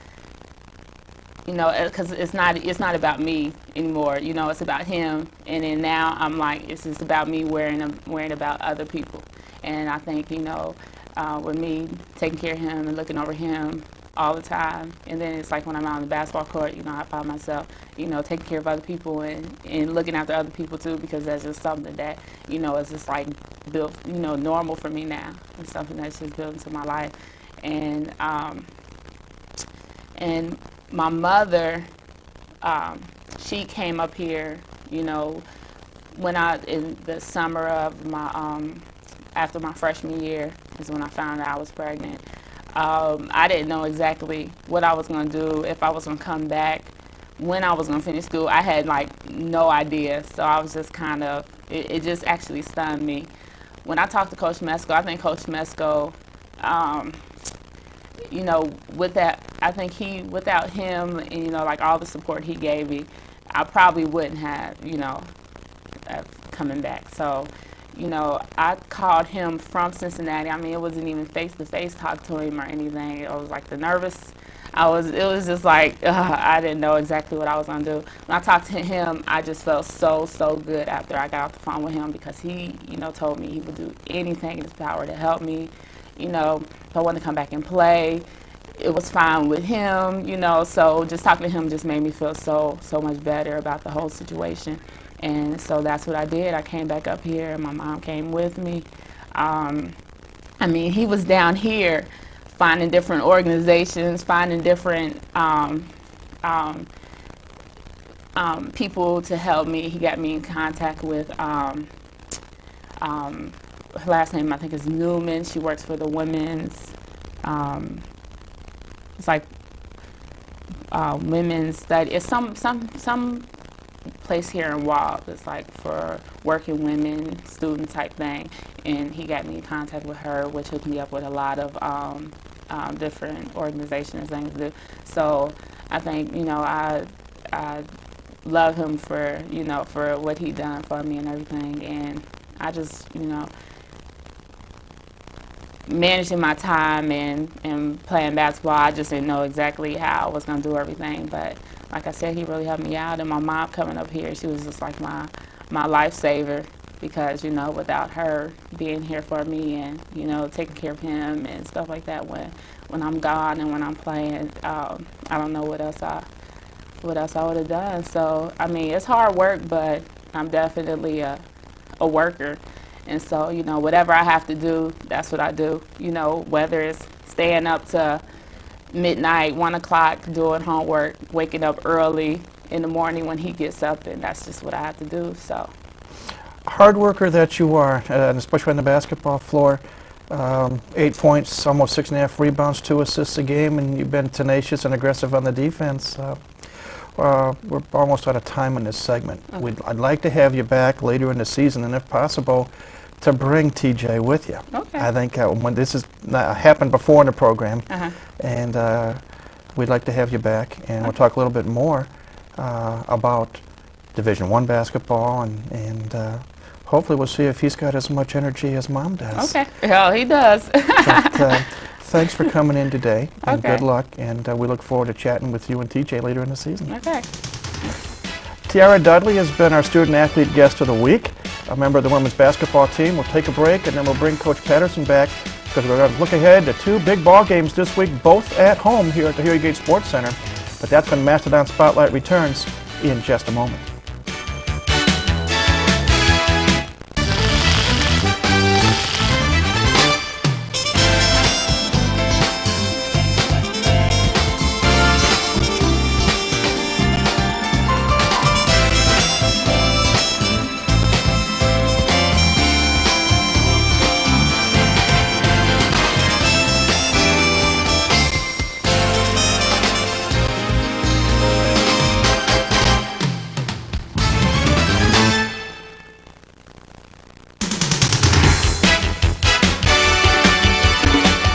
you know because it's not it's not about me anymore you know it's about him and then now i'm like it's just about me worrying worrying about other people and i think you know uh, with me taking care of him and looking over him all the time. And then it's like when i'm out on the basketball court you know i find myself you know taking care of other people and, and looking after other people too because that's just something that you know is just like built you know normal for me now. It's something that's just built into my life. And um, and my mother, um, she came up here, you know, when I in the summer of my um, after my freshman year is when I found out I was pregnant. Um, I didn't know exactly what I was going to do, if I was going to come back, when I was going to finish school. I had like no idea, so I was just kind of it, it just actually stunned me. When I talked to Coach Smesko, I think Coach Smesko, um, you know, with that I think he, without him, and, you know, like all the support he gave me, I probably wouldn't have, you know, uh, coming back. So, you know, I called him from Cincinnati. I mean, it wasn't even face to face talk to him or anything. It was like the nervous. I was. It was just like <laughs> I didn't know exactly what I was gonna do. When I talked to him, I just felt so so good after I got off the phone with him because he, you know, told me he would do anything in his power to help me. You know, if I wanted to come back and play, it was fine with him, you know, so just talking to him just made me feel so, so much better about the whole situation. And so that's what I did. I came back up here, and my mom came with me. Um, I mean, he was down here finding different organizations, finding different um, um, um people to help me. He got me in contact with, um, um, her last name I think is Newman. She works for the women's it's like uh, women's study. It's some some some place here in Walb. It's like for working women student type thing. And he got me in contact with her, which hooked me up with a lot of um, um, different organizations and things to do. So I think you know I I love him for you know for what he done for me and everything. And I just you know managing my time and, and playing basketball, I just didn't know exactly how I was going to do everything. But like I said, he really helped me out. And my mom coming up here, she was just like my, my lifesaver because, you know, without her being here for me and, you know, taking care of him and stuff like that when, when I'm gone and when I'm playing, um, I don't know what else I, what else I would have done. So, I mean, it's hard work, but I'm definitely a, a worker. And so, you know, whatever I have to do, that's what I do. You know, whether it's staying up to midnight, one o'clock, doing homework, waking up early in the morning when he gets up, and that's just what I have to do. So, hard worker that you are, uh, and especially on the basketball floor. Um, eight points, almost six and a half rebounds, two assists a game, and you've been tenacious and aggressive on the defense. Uh, uh, we're almost out of time in this segment. Okay. I'd like to have you back later in the season, and if possible, to bring TJ with you. Okay. I think uh, when this has uh, happened before in the program, uh-huh. and uh, we'd like to have you back, and we'll talk a little bit more uh, about Division One basketball, and and uh, hopefully we'll see if he's got as much energy as Mom does. Okay. Oh, he does. but, uh, <laughs> thanks for coming in today, and okay. good luck, and we look forward to chatting with you and TJ later in the season. Okay. Tiara Dudley has been our student athlete guest of the week a member of the women's basketball team. We'll take a break and then we'll bring Coach Patterson back because we're going to look ahead to two big ball games this week, both at home here at the Hilliard Gates Sports Center. But that's when Mastodon Spotlight returns in just a moment.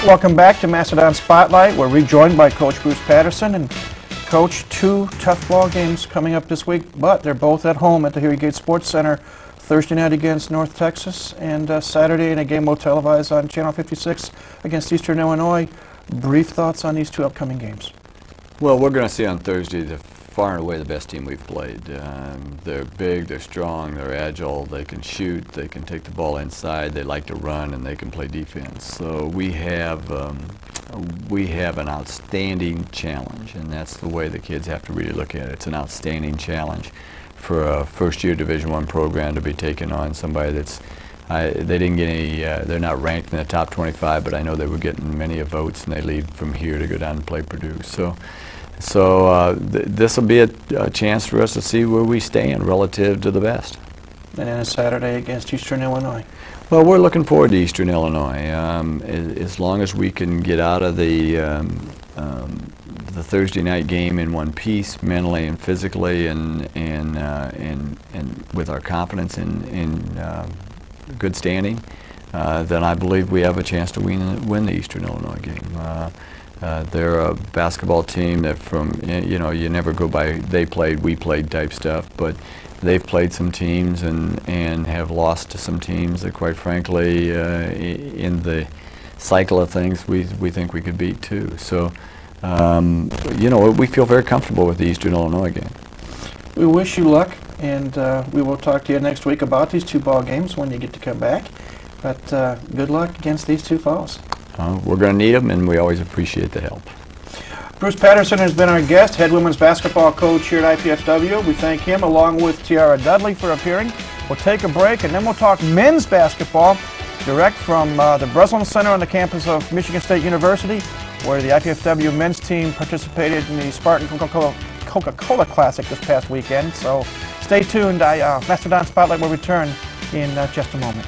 Welcome back to Mastodon Spotlight. We're rejoined by Coach Bruce Patterson, and Coach, two tough ball games coming up this week, but they're both at home at the Hilliard Gates Sports Center. Thursday night against North Texas, and uh, Saturday in a game we'll televise on Channel 56 against Eastern Illinois. Brief thoughts on these two upcoming games. Well, we're going to see on Thursday the far and away the best team we've played. Um, they're big, they're strong, they're agile, they can shoot, they can take the ball inside, they like to run, and they can play defense. So we have um, we have an outstanding challenge, and that's the way the kids have to really look at it. It's an outstanding challenge for a first-year Division One program to be taking on somebody that's I, they didn't get any. Uh, they're not ranked in the top 25, but I know they were getting many votes, and they leave from here to go down and play Purdue. So. So uh, th this will be a, a, chance for us to see where we stand relative to the best. And then a Saturday against Eastern Illinois. Well, we're looking forward to Eastern Illinois. Um, as, as, long as we can get out of the um, um, the Thursday night game in one piece, mentally and physically, and and uh, and and with our confidence in in uh, good standing, uh, then I believe we have a chance to win win the Eastern Illinois game. Uh, they're a basketball team that from, you know, you never go by they played, we played type stuff, but they've played some teams and, and have lost to some teams that quite frankly uh, in the cycle of things we, we think we could beat too. So, um, you know, we feel very comfortable with the Eastern Illinois game. We wish you luck and uh, we will talk to you next week about these two ball games when you get to come back. But uh, good luck against these two falls. We're going to need them, and we always appreciate the help. Bruce Patterson has been our guest, head women's basketball coach here at IPFW. We thank him along with Tiara Dudley for appearing. We'll take a break and then we'll talk men's basketball direct from uh, the Breslin Center on the campus of Michigan State University, where the IPFW men's team participated in the Spartan Coca-Cola Coca-Cola Classic this past weekend. So stay tuned. I, uh, Mastodon Spotlight will return in uh, just a moment.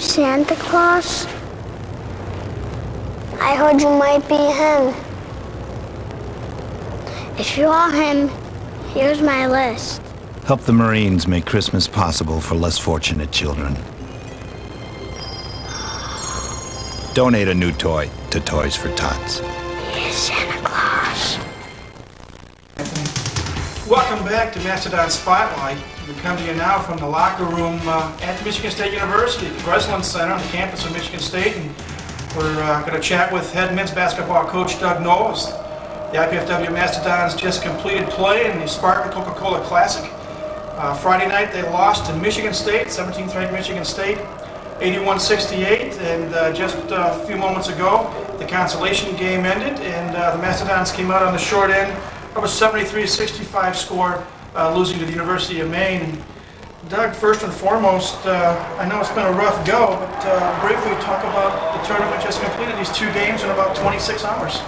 Santa Claus? I heard you might be him. If you are him, here's my list. Help the Marines make Christmas possible for less fortunate children. Donate a new toy to Toys for Tots. Back to Mastodon Spotlight. We come to you now from the locker room uh, at Michigan State University, the Breslin Center on the campus of Michigan State. And we're uh, going to chat with head men's basketball coach Doug Noll. The IPFW Mastodons just completed play in the Spartan Coca-Cola Classic. Uh, Friday night they lost to Michigan State, 17th ranked Michigan State, 81-68. And uh, just a few moments ago, the consolation game ended, and uh, the Mastodons came out on the short end of a 73-65 score uh, losing to the University of Maine. Doug, first and foremost, uh, I know it's been a rough go, but uh, briefly talk about the tournament just completed, these two games in about 26 hours.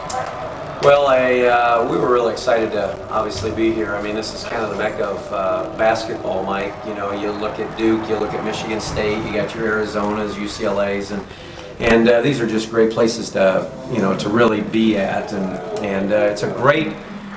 Well, I, uh, we were really excited to obviously be here. I mean, this is kind of the mecca of uh, basketball, Mike. You know, you look at Duke, you look at Michigan State, you got your Arizonas, UCLA's, and and uh, these are just great places to you know to really be at, and and uh, it's a great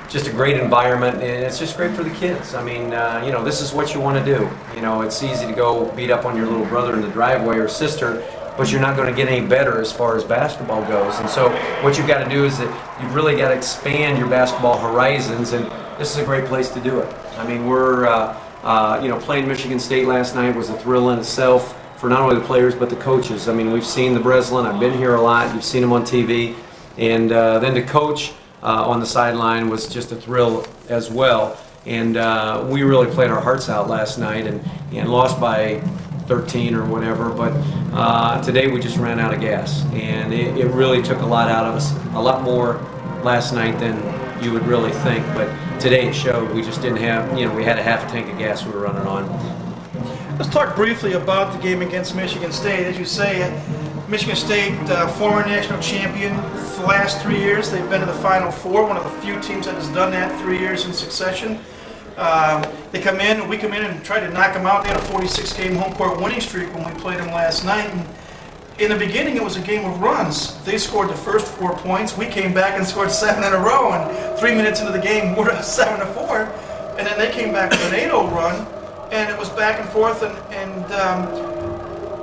just a great environment, and it's just great for the kids. I mean, uh, you know, this is what you want to do. You know, it's easy to go beat up on your little brother in the driveway or sister, but you're not going to get any better as far as basketball goes. And so, what you've got to do is that you've really got to expand your basketball horizons, and this is a great place to do it. I mean, we're, uh, uh, you know, playing Michigan State last night was a thrill in itself for not only the players but the coaches. I mean, we've seen the Breslin. I've been here a lot. You've seen them on TV, and uh, then to coach on the sideline was just a thrill as well. And uh, we really played our hearts out last night and, and lost by 13 or whatever. But uh, today we just ran out of gas. And it, it, really took a lot out of us, a lot more last night than, you would really think. But today it showed we just didn't have, you know, we had a half a tank of gas we were running on. Let's talk briefly about the game against Michigan State. As you say, Michigan State, uh, former national champion for the last three years. They've been in the Final Four, one of the few teams that has done that three years in succession. Um, they come in, we come in and try to knock them out. They had a 46-game home court winning streak when we played them last night. And in the beginning, it was a game of runs. They scored the first four points. We came back and scored seven in a row. And three minutes into the game, <laughs> we're up seven to four. And then they came back with an 8-0 run, and it was back and forth. And, and um,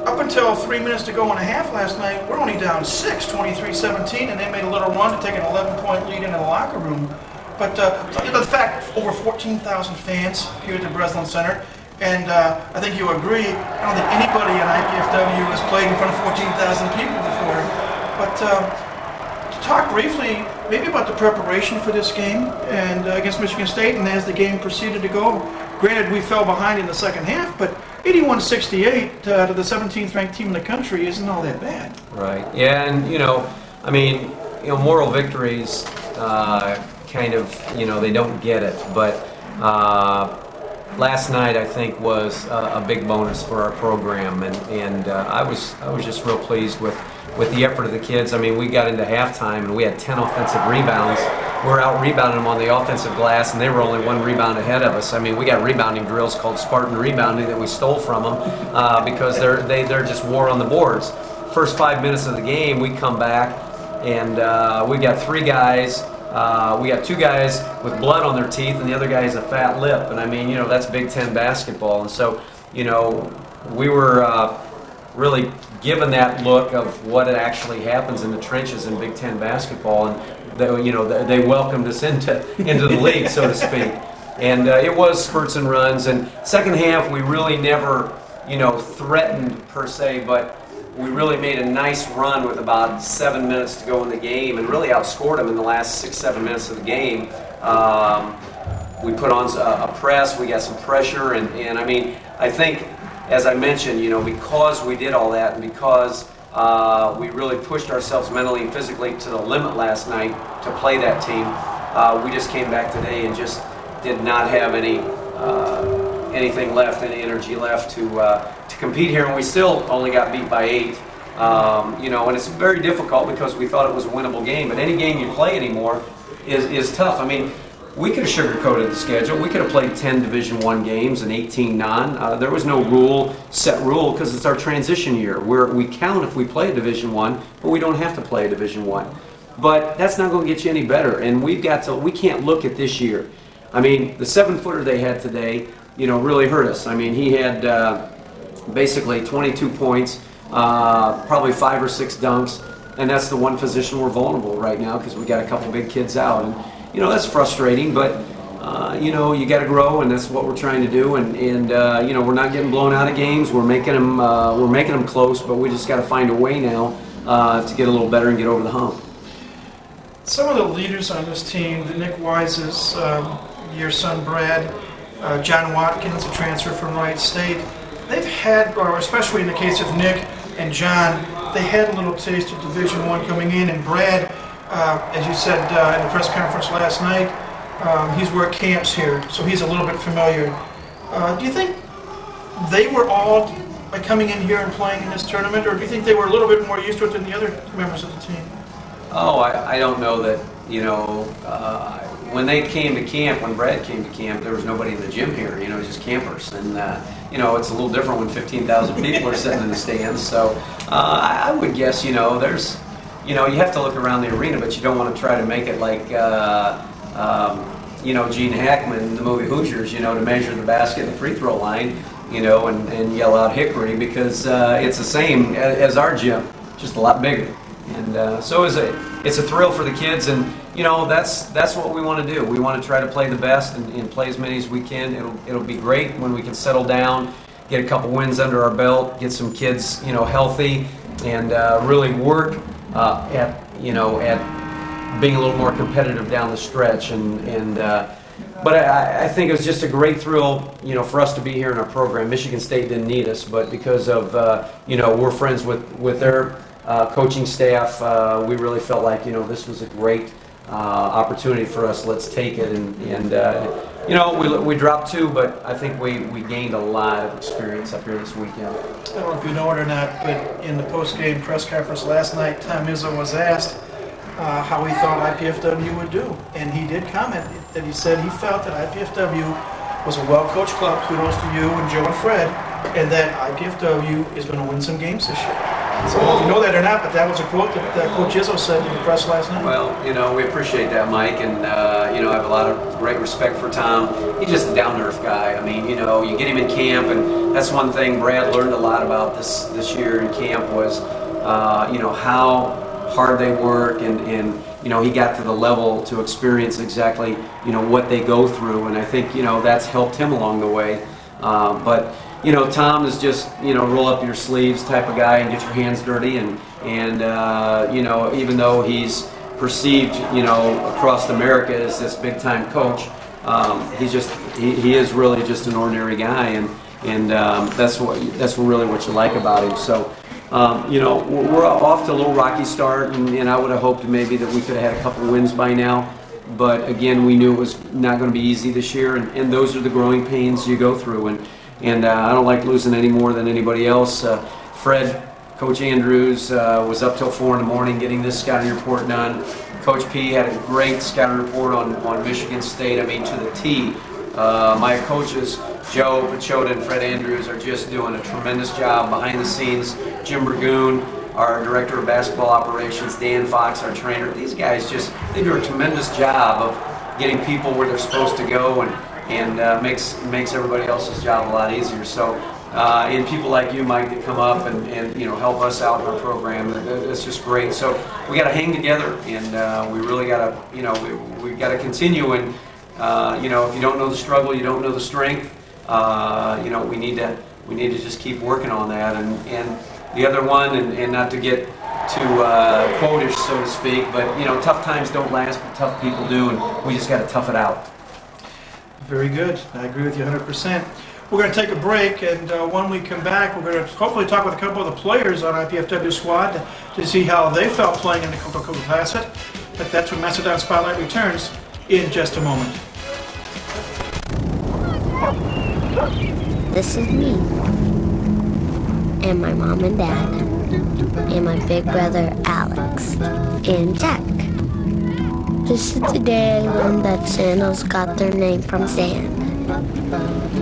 up until three minutes to go in a half last night, we're only down six, 23-17, and they made a little run to take an 11-point lead into the locker room. But uh, the fact, over 14,000 fans here at the Breslin Center, and uh, I think you agree, I don't think anybody in IPFW has played in front of 14,000 people before. But uh, to talk briefly, maybe about the preparation for this game and uh, against Michigan State, and as the game proceeded to go, granted we fell behind in the second half, but 81-68 uh, to the 17th ranked team in the country isn't all that bad. Right. Yeah, and you know, I mean, you know, moral victories uh, kind of, you know, they don't get it, but uh, last night I think was a, a big bonus for our program, and and uh, I was I was just real pleased with with the effort of the kids. I mean, we got into halftime and we had 10 offensive rebounds. We're out rebounding them on the offensive glass, and they were only one rebound ahead of us. I mean, we got rebounding drills called Spartan rebounding that we stole from them uh, because they're they, they're just war on the boards. First five minutes of the game, we come back and uh, we got three guys uh, we got two guys with blood on their teeth, and the other guy has a fat lip. And I mean, you know, that's Big Ten basketball. And so, you know, we were uh, really given that look of what actually happens in the trenches in Big Ten basketball, and they, you know, they welcomed us into into the league, so to speak. And uh, it was spurts and runs. And second half, we really never, you know, threatened per se, but we really made a nice run with about seven minutes to go in the game and really outscored them in the last six, seven minutes of the game. Um, we put on a, a, press, we got some pressure, and, and I mean, I think, as I mentioned, you know, because we did all that and because uh, we really pushed ourselves mentally and physically to the limit last night to play that team, uh, we just came back today and just did not have any uh, anything left, any energy left to uh, to compete here, and we still only got beat by eight. Um, you know, and it's very difficult because we thought it was a winnable game. But any game you play anymore is is tough. I mean, we could have sugarcoated the schedule. We could have played 10 Division One games and 18 non. Uh, there was no rule, set rule, because it's our transition year. Where we count if we play a Division One, but we don't have to play a Division One. But that's not going to get you any better. And we've got to. We can't look at this year. I mean, the seven footer they had today you know, really hurt us. I mean, he had uh, basically 22 points, uh, probably five or six dunks, and that's the one position we're vulnerable right now because we got a couple big kids out, and you know that's frustrating, but. Uh, you know, you got to grow, and that's what we're trying to do. And, and uh, you know, we're not getting blown out of games. We're making them, uh, we're making them close, but we just got to find a way now uh, to get a little better and get over the hump. Some of the leaders on this team, the Nick Wise's, um, your son Brad, uh, John Watkins, a transfer from Wright State, they've had, or especially in the case of Nick and John, they had a little taste of Division One coming in. And Brad, as you said uh, in the press conference last night, um, he's worked camps here, so he's a little bit familiar. Uh, do you think they were all by coming in here and playing in this tournament, or do you think they were a little bit more used to it than the other members of the team? Oh, I, I don't know that, you know, uh, when they came to camp, when Brad came to camp, there was nobody in the gym here. You know, just campers, and uh, you know it's a little different when 15,000 people are sitting in the stands. So uh, I would guess, you know, there's, you know, you have to look around the arena, but you don't want to try to make it like. Uh, um, you know, Gene Hackman, in the movie Hoosiers, you know, to measure the basket and the free throw line, you know, and, and yell out Hickory because uh, it's the same as, our gym, just a lot bigger. And uh, so it's a, it's a thrill for the kids, and you know that's that's what we want to do. We want to try to play the best and, and, play as many as we can. It'll it'll be great when we can settle down, get a couple wins under our belt, get some kids you know healthy, and uh, really work uh, at you know at being a little more competitive down the stretch. And and uh, but I, I think it was just a great thrill, you know, for us to be here in our program. Michigan State didn't need us, but because of uh, you know we're friends with with their uh, coaching staff, uh, we really felt like you know this was a great uh, opportunity for us, let's take it. And, and uh, you know, we, we dropped two, but I think we, we gained a lot of experience up here this weekend. I don't know if you know it or not, but in the post-game press conference last night, Tom Izzo was asked uh, how he thought IPFW would do. And he did comment that he said he felt that IPFW was a well-coached club, kudos to you and Joe and Fred, and that IPFW is going to win some games this year. So if you know that or not, but that was a quote that uh, Coach Izzo said in the press last night. Well, you know, we appreciate that, Mike, and uh, you know, I have a lot of great respect for Tom. He's just a down-to-earth guy. I mean, you know, you get him in camp, and that's one thing Brad learned a lot about this this year in camp was, uh, you know, how hard they work, and and you know, he got to the level to experience exactly, you know, what they go through, and I think you know that's helped him along the way. Uh, but you know, Tom is just you know roll up your sleeves type of guy and get your hands dirty, and and uh, you know even though he's perceived you know across America as this big time coach, um, he's just he, he is really just an ordinary guy, and and um, that's what that's really what you like about him. So. Um, you know, we're off to a little rocky start, and, and I would have hoped maybe that we could have had a couple wins by now. But again, we knew it was not going to be easy this year, and, and those are the growing pains you go through. And and uh, I don't like losing any more than anybody else. Uh, Fred, Coach Andrews uh, was up till four in the morning getting this scouting report done. Coach P had a great scouting report on, on Michigan State. I mean, to the T. Uh, my coaches, Joe Pachota and Fred Andrews, are just doing a tremendous job behind the scenes. Jim Burgoon, our director of basketball operations, Dan Fox, our trainer. These guys just they do a tremendous job of getting people where they're supposed to go and and uh, makes makes everybody else's job a lot easier. So. Uh, and people like you, Mike, that come up and, and you know help us out in our program. It's just great. So we got to hang together, and uh, we really got to you know we, we got to continue. And uh, you know if you don't know the struggle, you don't know the strength. Uh, you know we need to we need to just keep working on that. And and the other one, and, and not to get too uh, quotish, so to speak, but you know tough times don't last, but tough people do, and we just got to tough it out. Very good. I agree with you 100%. We're going to take a break, and uh, when we come back, we're going to hopefully talk with a couple of the players on IPFW squad to see how they felt playing in the Coca-Cola Classic. But that's when Mastodon Spotlight returns in just a moment. This is me. And my mom and dad. And my big brother Alex. And Jack. This is the day I learned that sandals got their name from sand.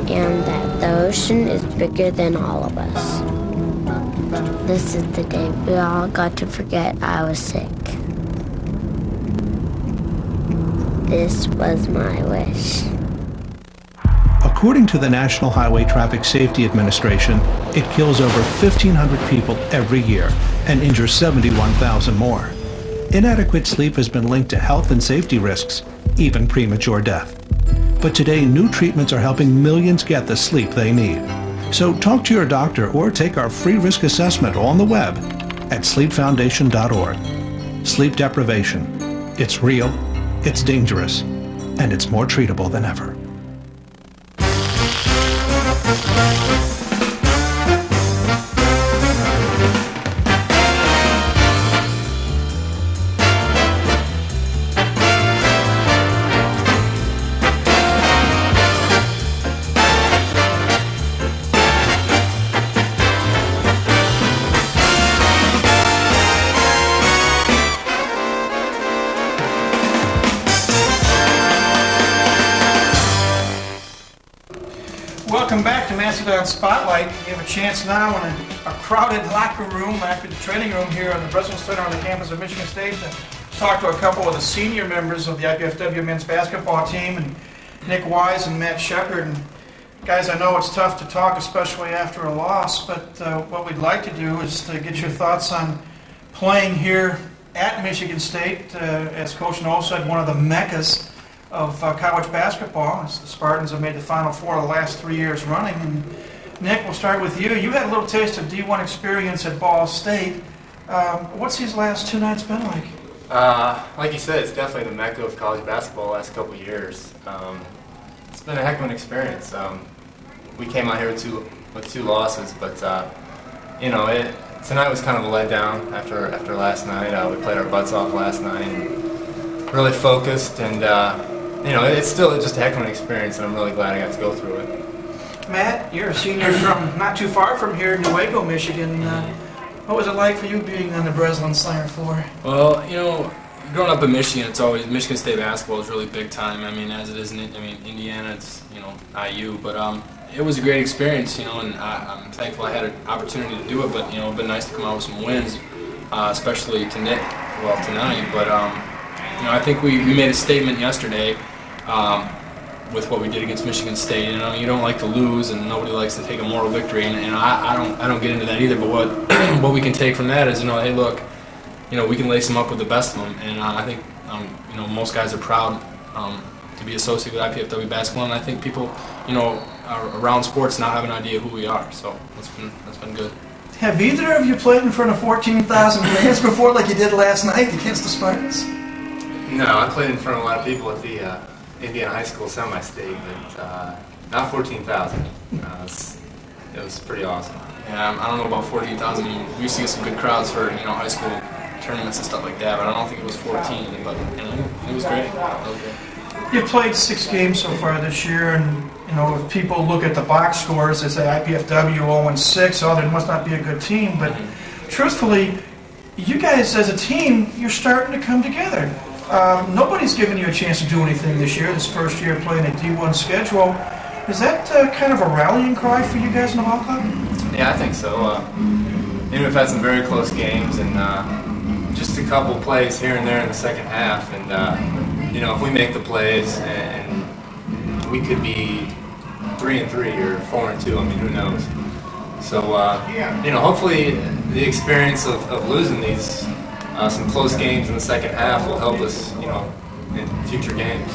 And that the ocean is bigger than all of us. This is the day we all got to forget I was sick. This was my wish. According to the National Highway Traffic Safety Administration, it kills over 1,500 people every year and injures 71,000 more. Inadequate sleep has been linked to health and safety risks, even premature death. But today, new treatments are helping millions get the sleep they need. So talk to your doctor or take our free risk assessment on the web at sleepfoundation.org. Sleep deprivation. It's real, it's dangerous, and it's more treatable than ever. Chance now in a, a crowded locker room after the training room here on the Breslin Center on the campus of Michigan State to talk to a couple of the senior members of the IPFW men's basketball team, and Nick Wise and Matt Shepard. And guys, I know it's tough to talk, especially after a loss, but uh, what we'd like to do is to get your thoughts on playing here at Michigan State, uh, as Coach Noll said, one of the meccas of uh, college basketball. As the Spartans have made the Final Four the last three years running. And Nick, we'll start with you. You had a little taste of D1 experience at Ball State. Um, what's these last two nights been like? Uh, like you said, it's definitely the mecca of college basketball the last couple years. Um, it's been a heck of an experience. Um, we came out here with two with two losses, but uh, you know, it tonight was kind of a letdown after after last night. Uh, we played our butts off last night. And, really focused, and uh, you know, it's still just a heck of an experience, and I'm really glad I got to go through it. Matt, you're a senior from not too far from here, Newaygo, Michigan. Uh, what was it like for you being on the Breslin Slinger floor? Well, you know, growing up in Michigan, it's always Michigan State basketball is really big time. I mean, as it is in I mean Indiana, it's you know IU, but um, it was a great experience, you know, and I, I'm thankful I had an opportunity to do it. But you know, it's been nice to come out with some wins, uh, especially to Nick, well tonight. But um, you know, I think we, we made a statement yesterday. Um, with what we did against Michigan State. You know, you don't like to lose, and nobody likes to take a moral victory, and, and I, I don't I don't get into that either. But what <clears throat> what we can take from that is, you know, hey, look, you know, we can lace them up with the best of them, and uh, I think um, you know most guys are proud um, to be associated with IPFW basketball, and I think people, you know, around sports now have an idea who we are. So that's been that's been good. Have either of you played in front of 14,000 fans before, like you did last night against the Spartans? No, I played in front of a lot of people at the. Uh, Indiana High School semi-state, but uh, not 14,000. Uh, it was pretty awesome. Yeah, I don't know about 14,000. We used to get some good crowds for you know high school tournaments and stuff like that, but I don't think it was 14. But you know, it was great. Okay. You've played six games so far this year, and you know if people look at the box scores, they say IPFW 0-6. Oh, there must not be a good team. But mm-hmm. truthfully, you guys as a team, you're starting to come together. Um, nobody's given you a chance to do anything this year, this first year playing a D1 schedule. Is that uh, kind of a rallying cry for you guys in the ball club? Yeah, I think so. Uh, you know, we've had some very close games and uh, just a couple plays here and there in the second half. And, uh, you know, if we make the plays and we could be 3 and 3 or 4 and 2, I mean, who knows? So, uh, you know, hopefully the experience of, of losing these uh, some close games in the second half will help us, you know, in future games.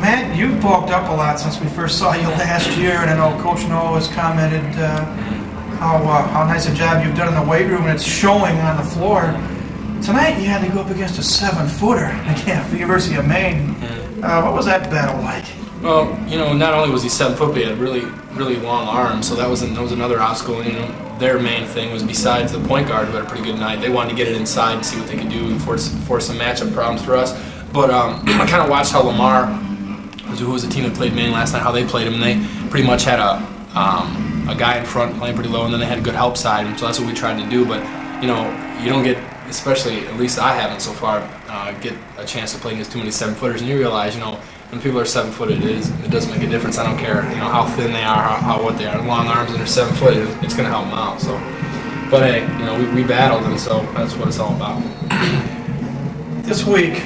Matt, you've bulked up a lot since we first saw you last year, and I know Coach Noll has commented uh, how uh, how nice a job you've done in the weight room, and it's showing on the floor. Tonight, you had to go up against a seven-footer again for the University of Maine. Uh, what was that battle like? Well, you know, not only was he seven foot, but he had really, really long arms, so that was that was another obstacle. You know, their main thing was besides the point guard who had a pretty good night, they wanted to get it inside and see what they could do and force force some matchup problems for us. But um, <clears throat> I kind of watched how Lamar, who was a team that played Maine last night, how they played him, and they pretty much had a um, a guy in front playing pretty low, and then they had a good help side, and so that's what we tried to do. But you know, you don't get especially at least I haven't so far uh, get a chance to play against too many seven footers, and you realize you know when people are seven footed, it, is, it doesn't make a difference. I don't care, you know, how thin they are, how, how what they are. Long arms and they're seven foot, it's going to help them out. So, but hey, you know, we, we battled, and so that's what it's all about. <coughs> This week,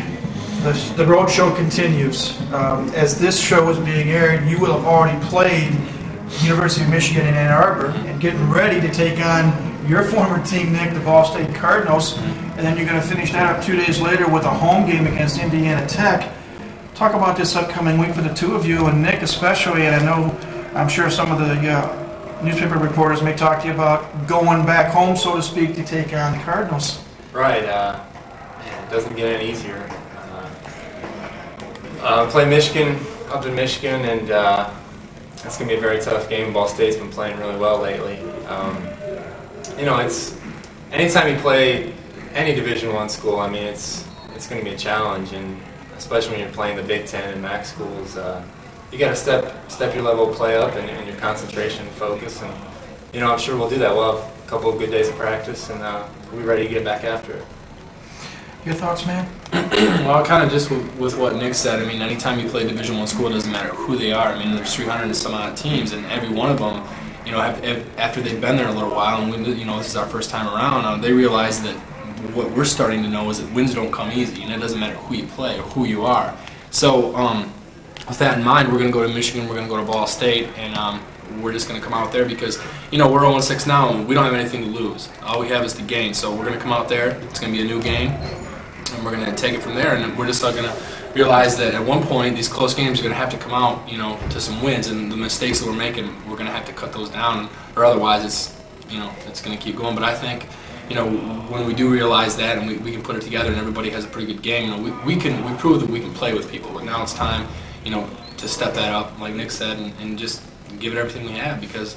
the, the road show continues. Um, as this show is being aired, you will have already played University of Michigan in Ann Arbor and getting ready to take on your former team, Nick, the Ball State Cardinals, and then you're going to finish that up two days later with a home game against Indiana Tech talk about this upcoming week for the two of you and Nick especially. And I know, I'm sure some of the uh, newspaper reporters may talk to you about going back home, so to speak, to take on the Cardinals. Right. Uh, it doesn't get any easier. Uh, uh, play Michigan up in Michigan, and uh, it's going to be a very tough game. Ball State's been playing really well lately. Um, you know, it's anytime you play any Division One school, I mean, it's it's going to be a challenge, and especially when you're playing the Big Ten and MAC schools, uh, you got to step step your level of play up and, and, your concentration and focus. And you know, I'm sure we'll do that. We'll have a couple of good days of practice, and uh, we'll be ready to get back after it. Your thoughts, man? <clears throat> well, kind of just with, with, what Nick said. I mean, anytime you play Division One school, it doesn't matter who they are. I mean, there's 300 and some odd teams, and every one of them, you know, have, have, after they've been there a little while, and we, you know, this is our first time around, uh, they realize that what we're starting to know is that wins don't come easy, and it doesn't matter who you play or who you are. So, um, with that in mind, we're going to go to Michigan, we're going to go to Ball State, and um, we're just going to come out there because, you know, we're 0 6 now, and we don't have anything to lose. All we have is to gain. So, we're going to come out there, it's going to be a new game, and we're going to take it from there, and we're just going to realize that at one point, these close games are going to have to come out, you know, to some wins, and the mistakes that we're making, we're going to have to cut those down, or otherwise, it's, you know, it's going to keep going. But I think you know, when we do realize that and we, we can put it together and everybody has a pretty good game, you know, we, we can we prove that we can play with people. But now it's time, you know, to step that up, like Nick said, and, and just give it everything we have because,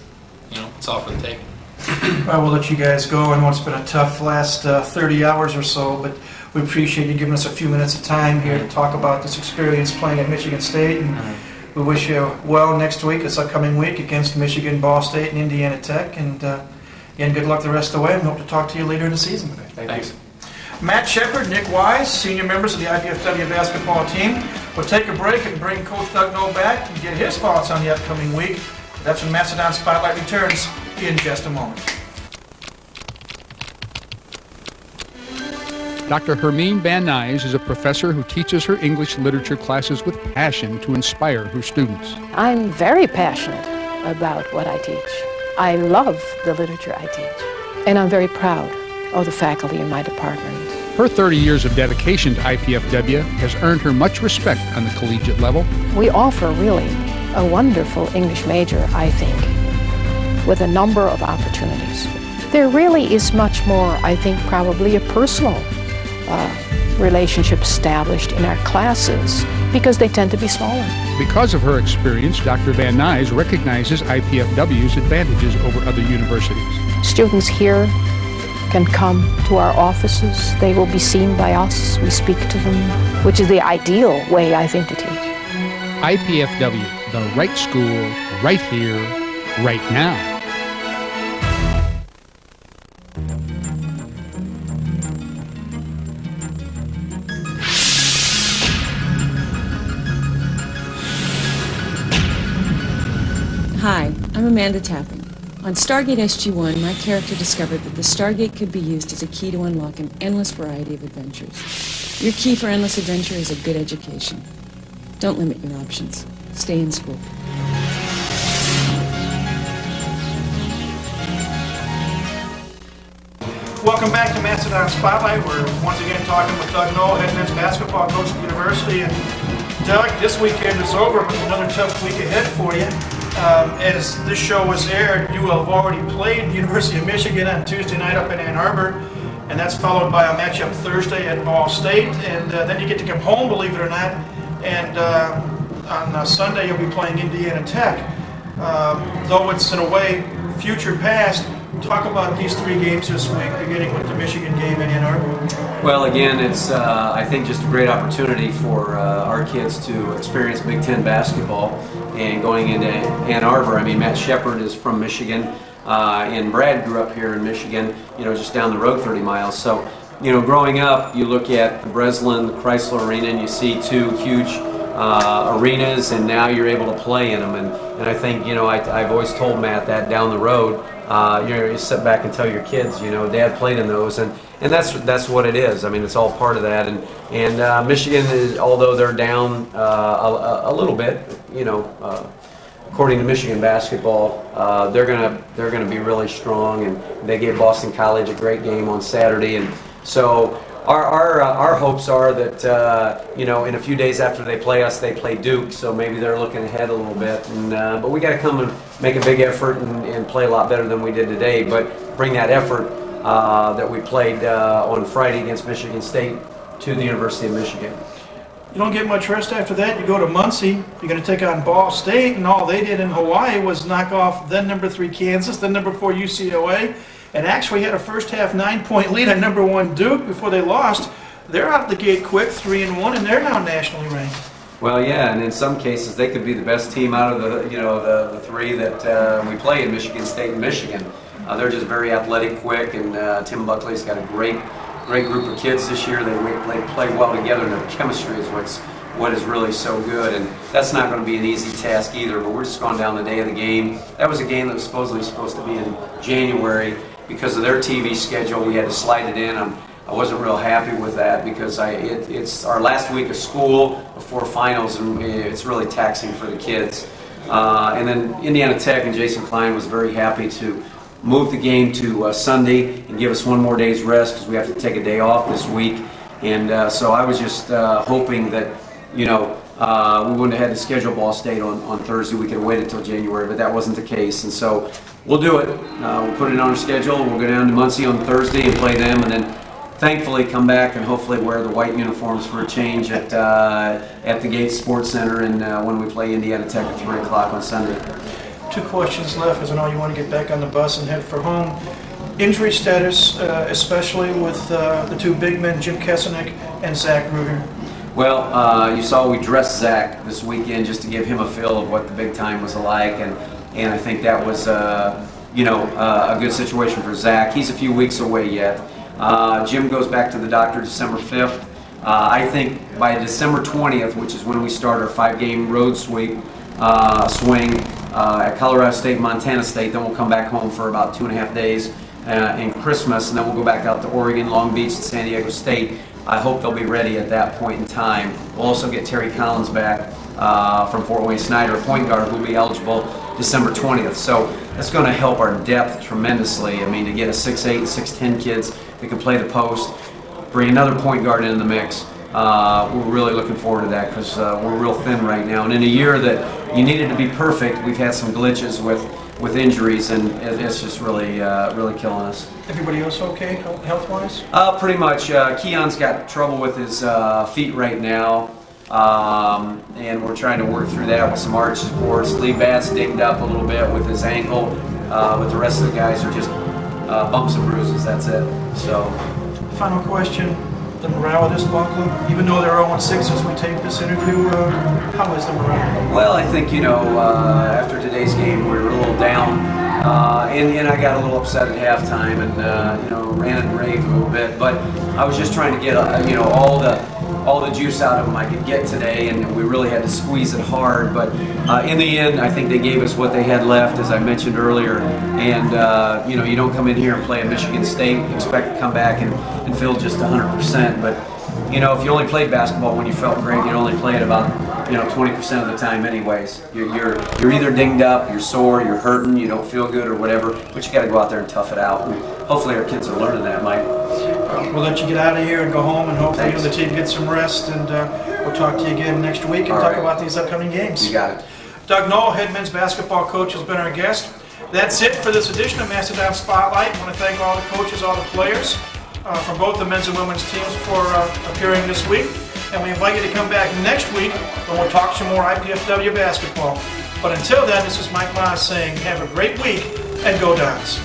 you know, it's all for the taking. <coughs> I will let you guys go. I know it's been a tough last uh, 30 hours or so, but We appreciate you giving us a few minutes of time here to talk about this experience playing at Michigan State. And we wish you well next week, this upcoming week, against Michigan, Ball State, and Indiana Tech. And uh, again, good luck the rest of the way. and We hope to talk to you later in the season. Thanks. Matt Shepard, Nick Wise, senior members of the IPFW basketball team. We'll take a break and bring Coach Doug Noll back and get his thoughts on the upcoming week. That's when Mastodon Spotlight returns in just a moment. Dr. Hermine Van Nuys is a professor who teaches her English literature classes with passion to inspire her students. I'm very passionate about what I teach. I love the literature I teach. And I'm very proud of the faculty in my department. Her 30 years of dedication to IPFW has earned her much respect on the collegiate level. We offer really a wonderful English major, I think, with a number of opportunities. There really is much more, I think, probably a personal uh, relationship established in our classes because they tend to be smaller. Because of her experience, Dr. Van Nuys recognizes IPFW's advantages over other universities. Students here can come to our offices. They will be seen by us. We speak to them, which is the ideal way, I think, to teach. IPFW, the right school, right here, right now. Amanda Tapping. On Stargate SG-1, my character discovered that the Stargate could be used as a key to unlock an endless variety of adventures. Your key for endless adventure is a good education. Don't limit your options. Stay in school. Welcome back to Mastodon Spotlight. We're once again talking with Doug Noll, head men's basketball coach at the university. And Doug, this weekend is over, but another tough week ahead for you. Um, as this show was aired, you have already played the <laughs> University of Michigan on Tuesday night up in Ann Arbor, and that's followed by a matchup Thursday at Ball State, and uh, then you get to come home, believe it or not, and uh, on uh, Sunday you'll be playing Indiana Tech. Um, though it's in a way future past, talk about these three games this week, beginning with the Michigan game in Ann Arbor. Well, again, it's uh, I think just a great opportunity for uh, our kids to experience Big Ten basketball and going into Ann Arbor. I mean, Matt Shepard is from Michigan, uh, and Brad grew up here in Michigan, you know, just down the road 30 miles. So, you know, growing up, you look at the Breslin, the Chrysler Arena, and you see two huge uh, arenas, and now you're able to play in them. And, and I think, you know, I, I've always told Matt that down the road, uh, you sit back and tell your kids, you know, Dad played in those, and and that's that's what it is. I mean, it's all part of that. And and uh, Michigan is, although they're down uh, a, a, little bit, you know, uh, according to Michigan basketball, uh, they're gonna they're gonna be really strong, and they gave Boston College a great game on Saturday, and so. Our, our, uh, our hopes are that uh, you know in a few days after they play us they play Duke so maybe they're looking ahead a little bit and but we got to come and make a big effort and, and play a lot better than we did today but bring that effort uh, that we played uh, on Friday against Michigan State to the University of Michigan. You don't get much rest after that. You go to Muncie. You're going to take on Ball State, and all they did in Hawaii was knock off then number three Kansas, then number four UCLA, and actually had a first half nine point lead on number one Duke before they lost. They're out the gate quick, three and one, and they're now nationally ranked. Well, yeah, and in some cases they could be the best team out of the you know the, the three that uh, we play in Michigan State and Michigan. Uh, they're just very athletic, quick, and uh, Tim Buckley's got a great, great group of kids this year. They, they play well together, and their chemistry is what's what is really so good. And that's not going to be an easy task either. But we're just going down the day of the game. That was a game that was supposedly supposed to be in January because of their TV schedule. We had to slide it in. I'm, I wasn't real happy with that because I, it, it's our last week of school before finals, and it's really taxing for the kids. Uh, and then Indiana Tech and Jason Klein was very happy to move the game to uh, Sunday and give us one more day's rest because we have to take a day off this week. And uh, so I was just uh, hoping that, you know, uh, we wouldn't have had to schedule Ball State on, on Thursday. We could have waited until January, but that wasn't the case. And so we'll do it. Uh, we'll put it on our schedule. We'll go down to Muncie on Thursday and play them, and then thankfully come back and hopefully wear the white uniforms for a change at uh, at the Gates Sports Center and when we play Indiana Tech at 3 o'clock on Sunday two questions left because I know you want to get back on the bus and head for home. injury status, uh, especially with uh, the two big men, Jim Kesenick and Zach Ruger? Well, uh, you saw we dressed Zach this weekend just to give him a feel of what the big time was like, and and I think that was uh, you know uh, a good situation for Zach. He's a few weeks away yet. Uh, Jim goes back to the doctor December 5th. Uh, I think by December 20th, which is when we start our five-game road sweep uh, swing at Colorado State, Montana State, then we'll come back home for about two and a half days uh, in Christmas, and then we'll go back out to Oregon, Long Beach, and San Diego State. I hope they'll be ready at that point in time. We'll also get Terry Collins back uh, from Fort Wayne Snider, point guard who will be eligible December 20th. So that's going to help our depth tremendously. I mean, to get a 6'8", 6'10 kids that can play the post, bring another point guard into the mix. Uh, we're really looking forward to that because uh, we're real thin right now. And in a year that you needed to be perfect, we've had some glitches with with injuries, and it, it's just really, uh, really killing us. Everybody else okay, health-wise? Uh, pretty much. Uh, Keon's got trouble with his uh, feet right now, um, and we're trying to work through that with some arch supports. Lee Bat's dinged up a little bit with his ankle, uh, but the rest of the guys are just uh, bumps and bruises. That's it. So. Final question the morale of this ball club? Even though they're 0-6 as we take this interview, uh, how is the morale? Well, I think, you know, uh, after today's game, we were a little down. Uh, and, and I got a little upset at halftime and, uh, you know, ran and raved a little bit. But I was just trying to get, uh, you know, all the all the juice out of them I could get today, and we really had to squeeze it hard. But uh, in the end, I think they gave us what they had left, as I mentioned earlier. And uh, you know, you don't come in here and play at Michigan State expect to come back and, and feel just 100%. But you know, if you only played basketball when you felt great, you'd only play it about you know 20% of the time, anyways. You're, you're you're either dinged up, you're sore, you're hurting, you don't feel good, or whatever. But you got to go out there and tough it out. And hopefully, our kids are learning that, Mike. We'll let you get out of here and go home, and hopefully the team gets some rest. And uh, we'll talk to you again next week and All talk right. about these upcoming games. You got it. Doug Noll, head men's basketball coach, has been our guest. That's it for this edition of Mastodon Spotlight. I want to thank all the coaches, all the players uh, from both the men's and women's teams for uh, appearing this week. And we invite you to come back next week when we'll talk some more IPFW basketball. But until then, this is Mike Moss saying have a great week and go Dons.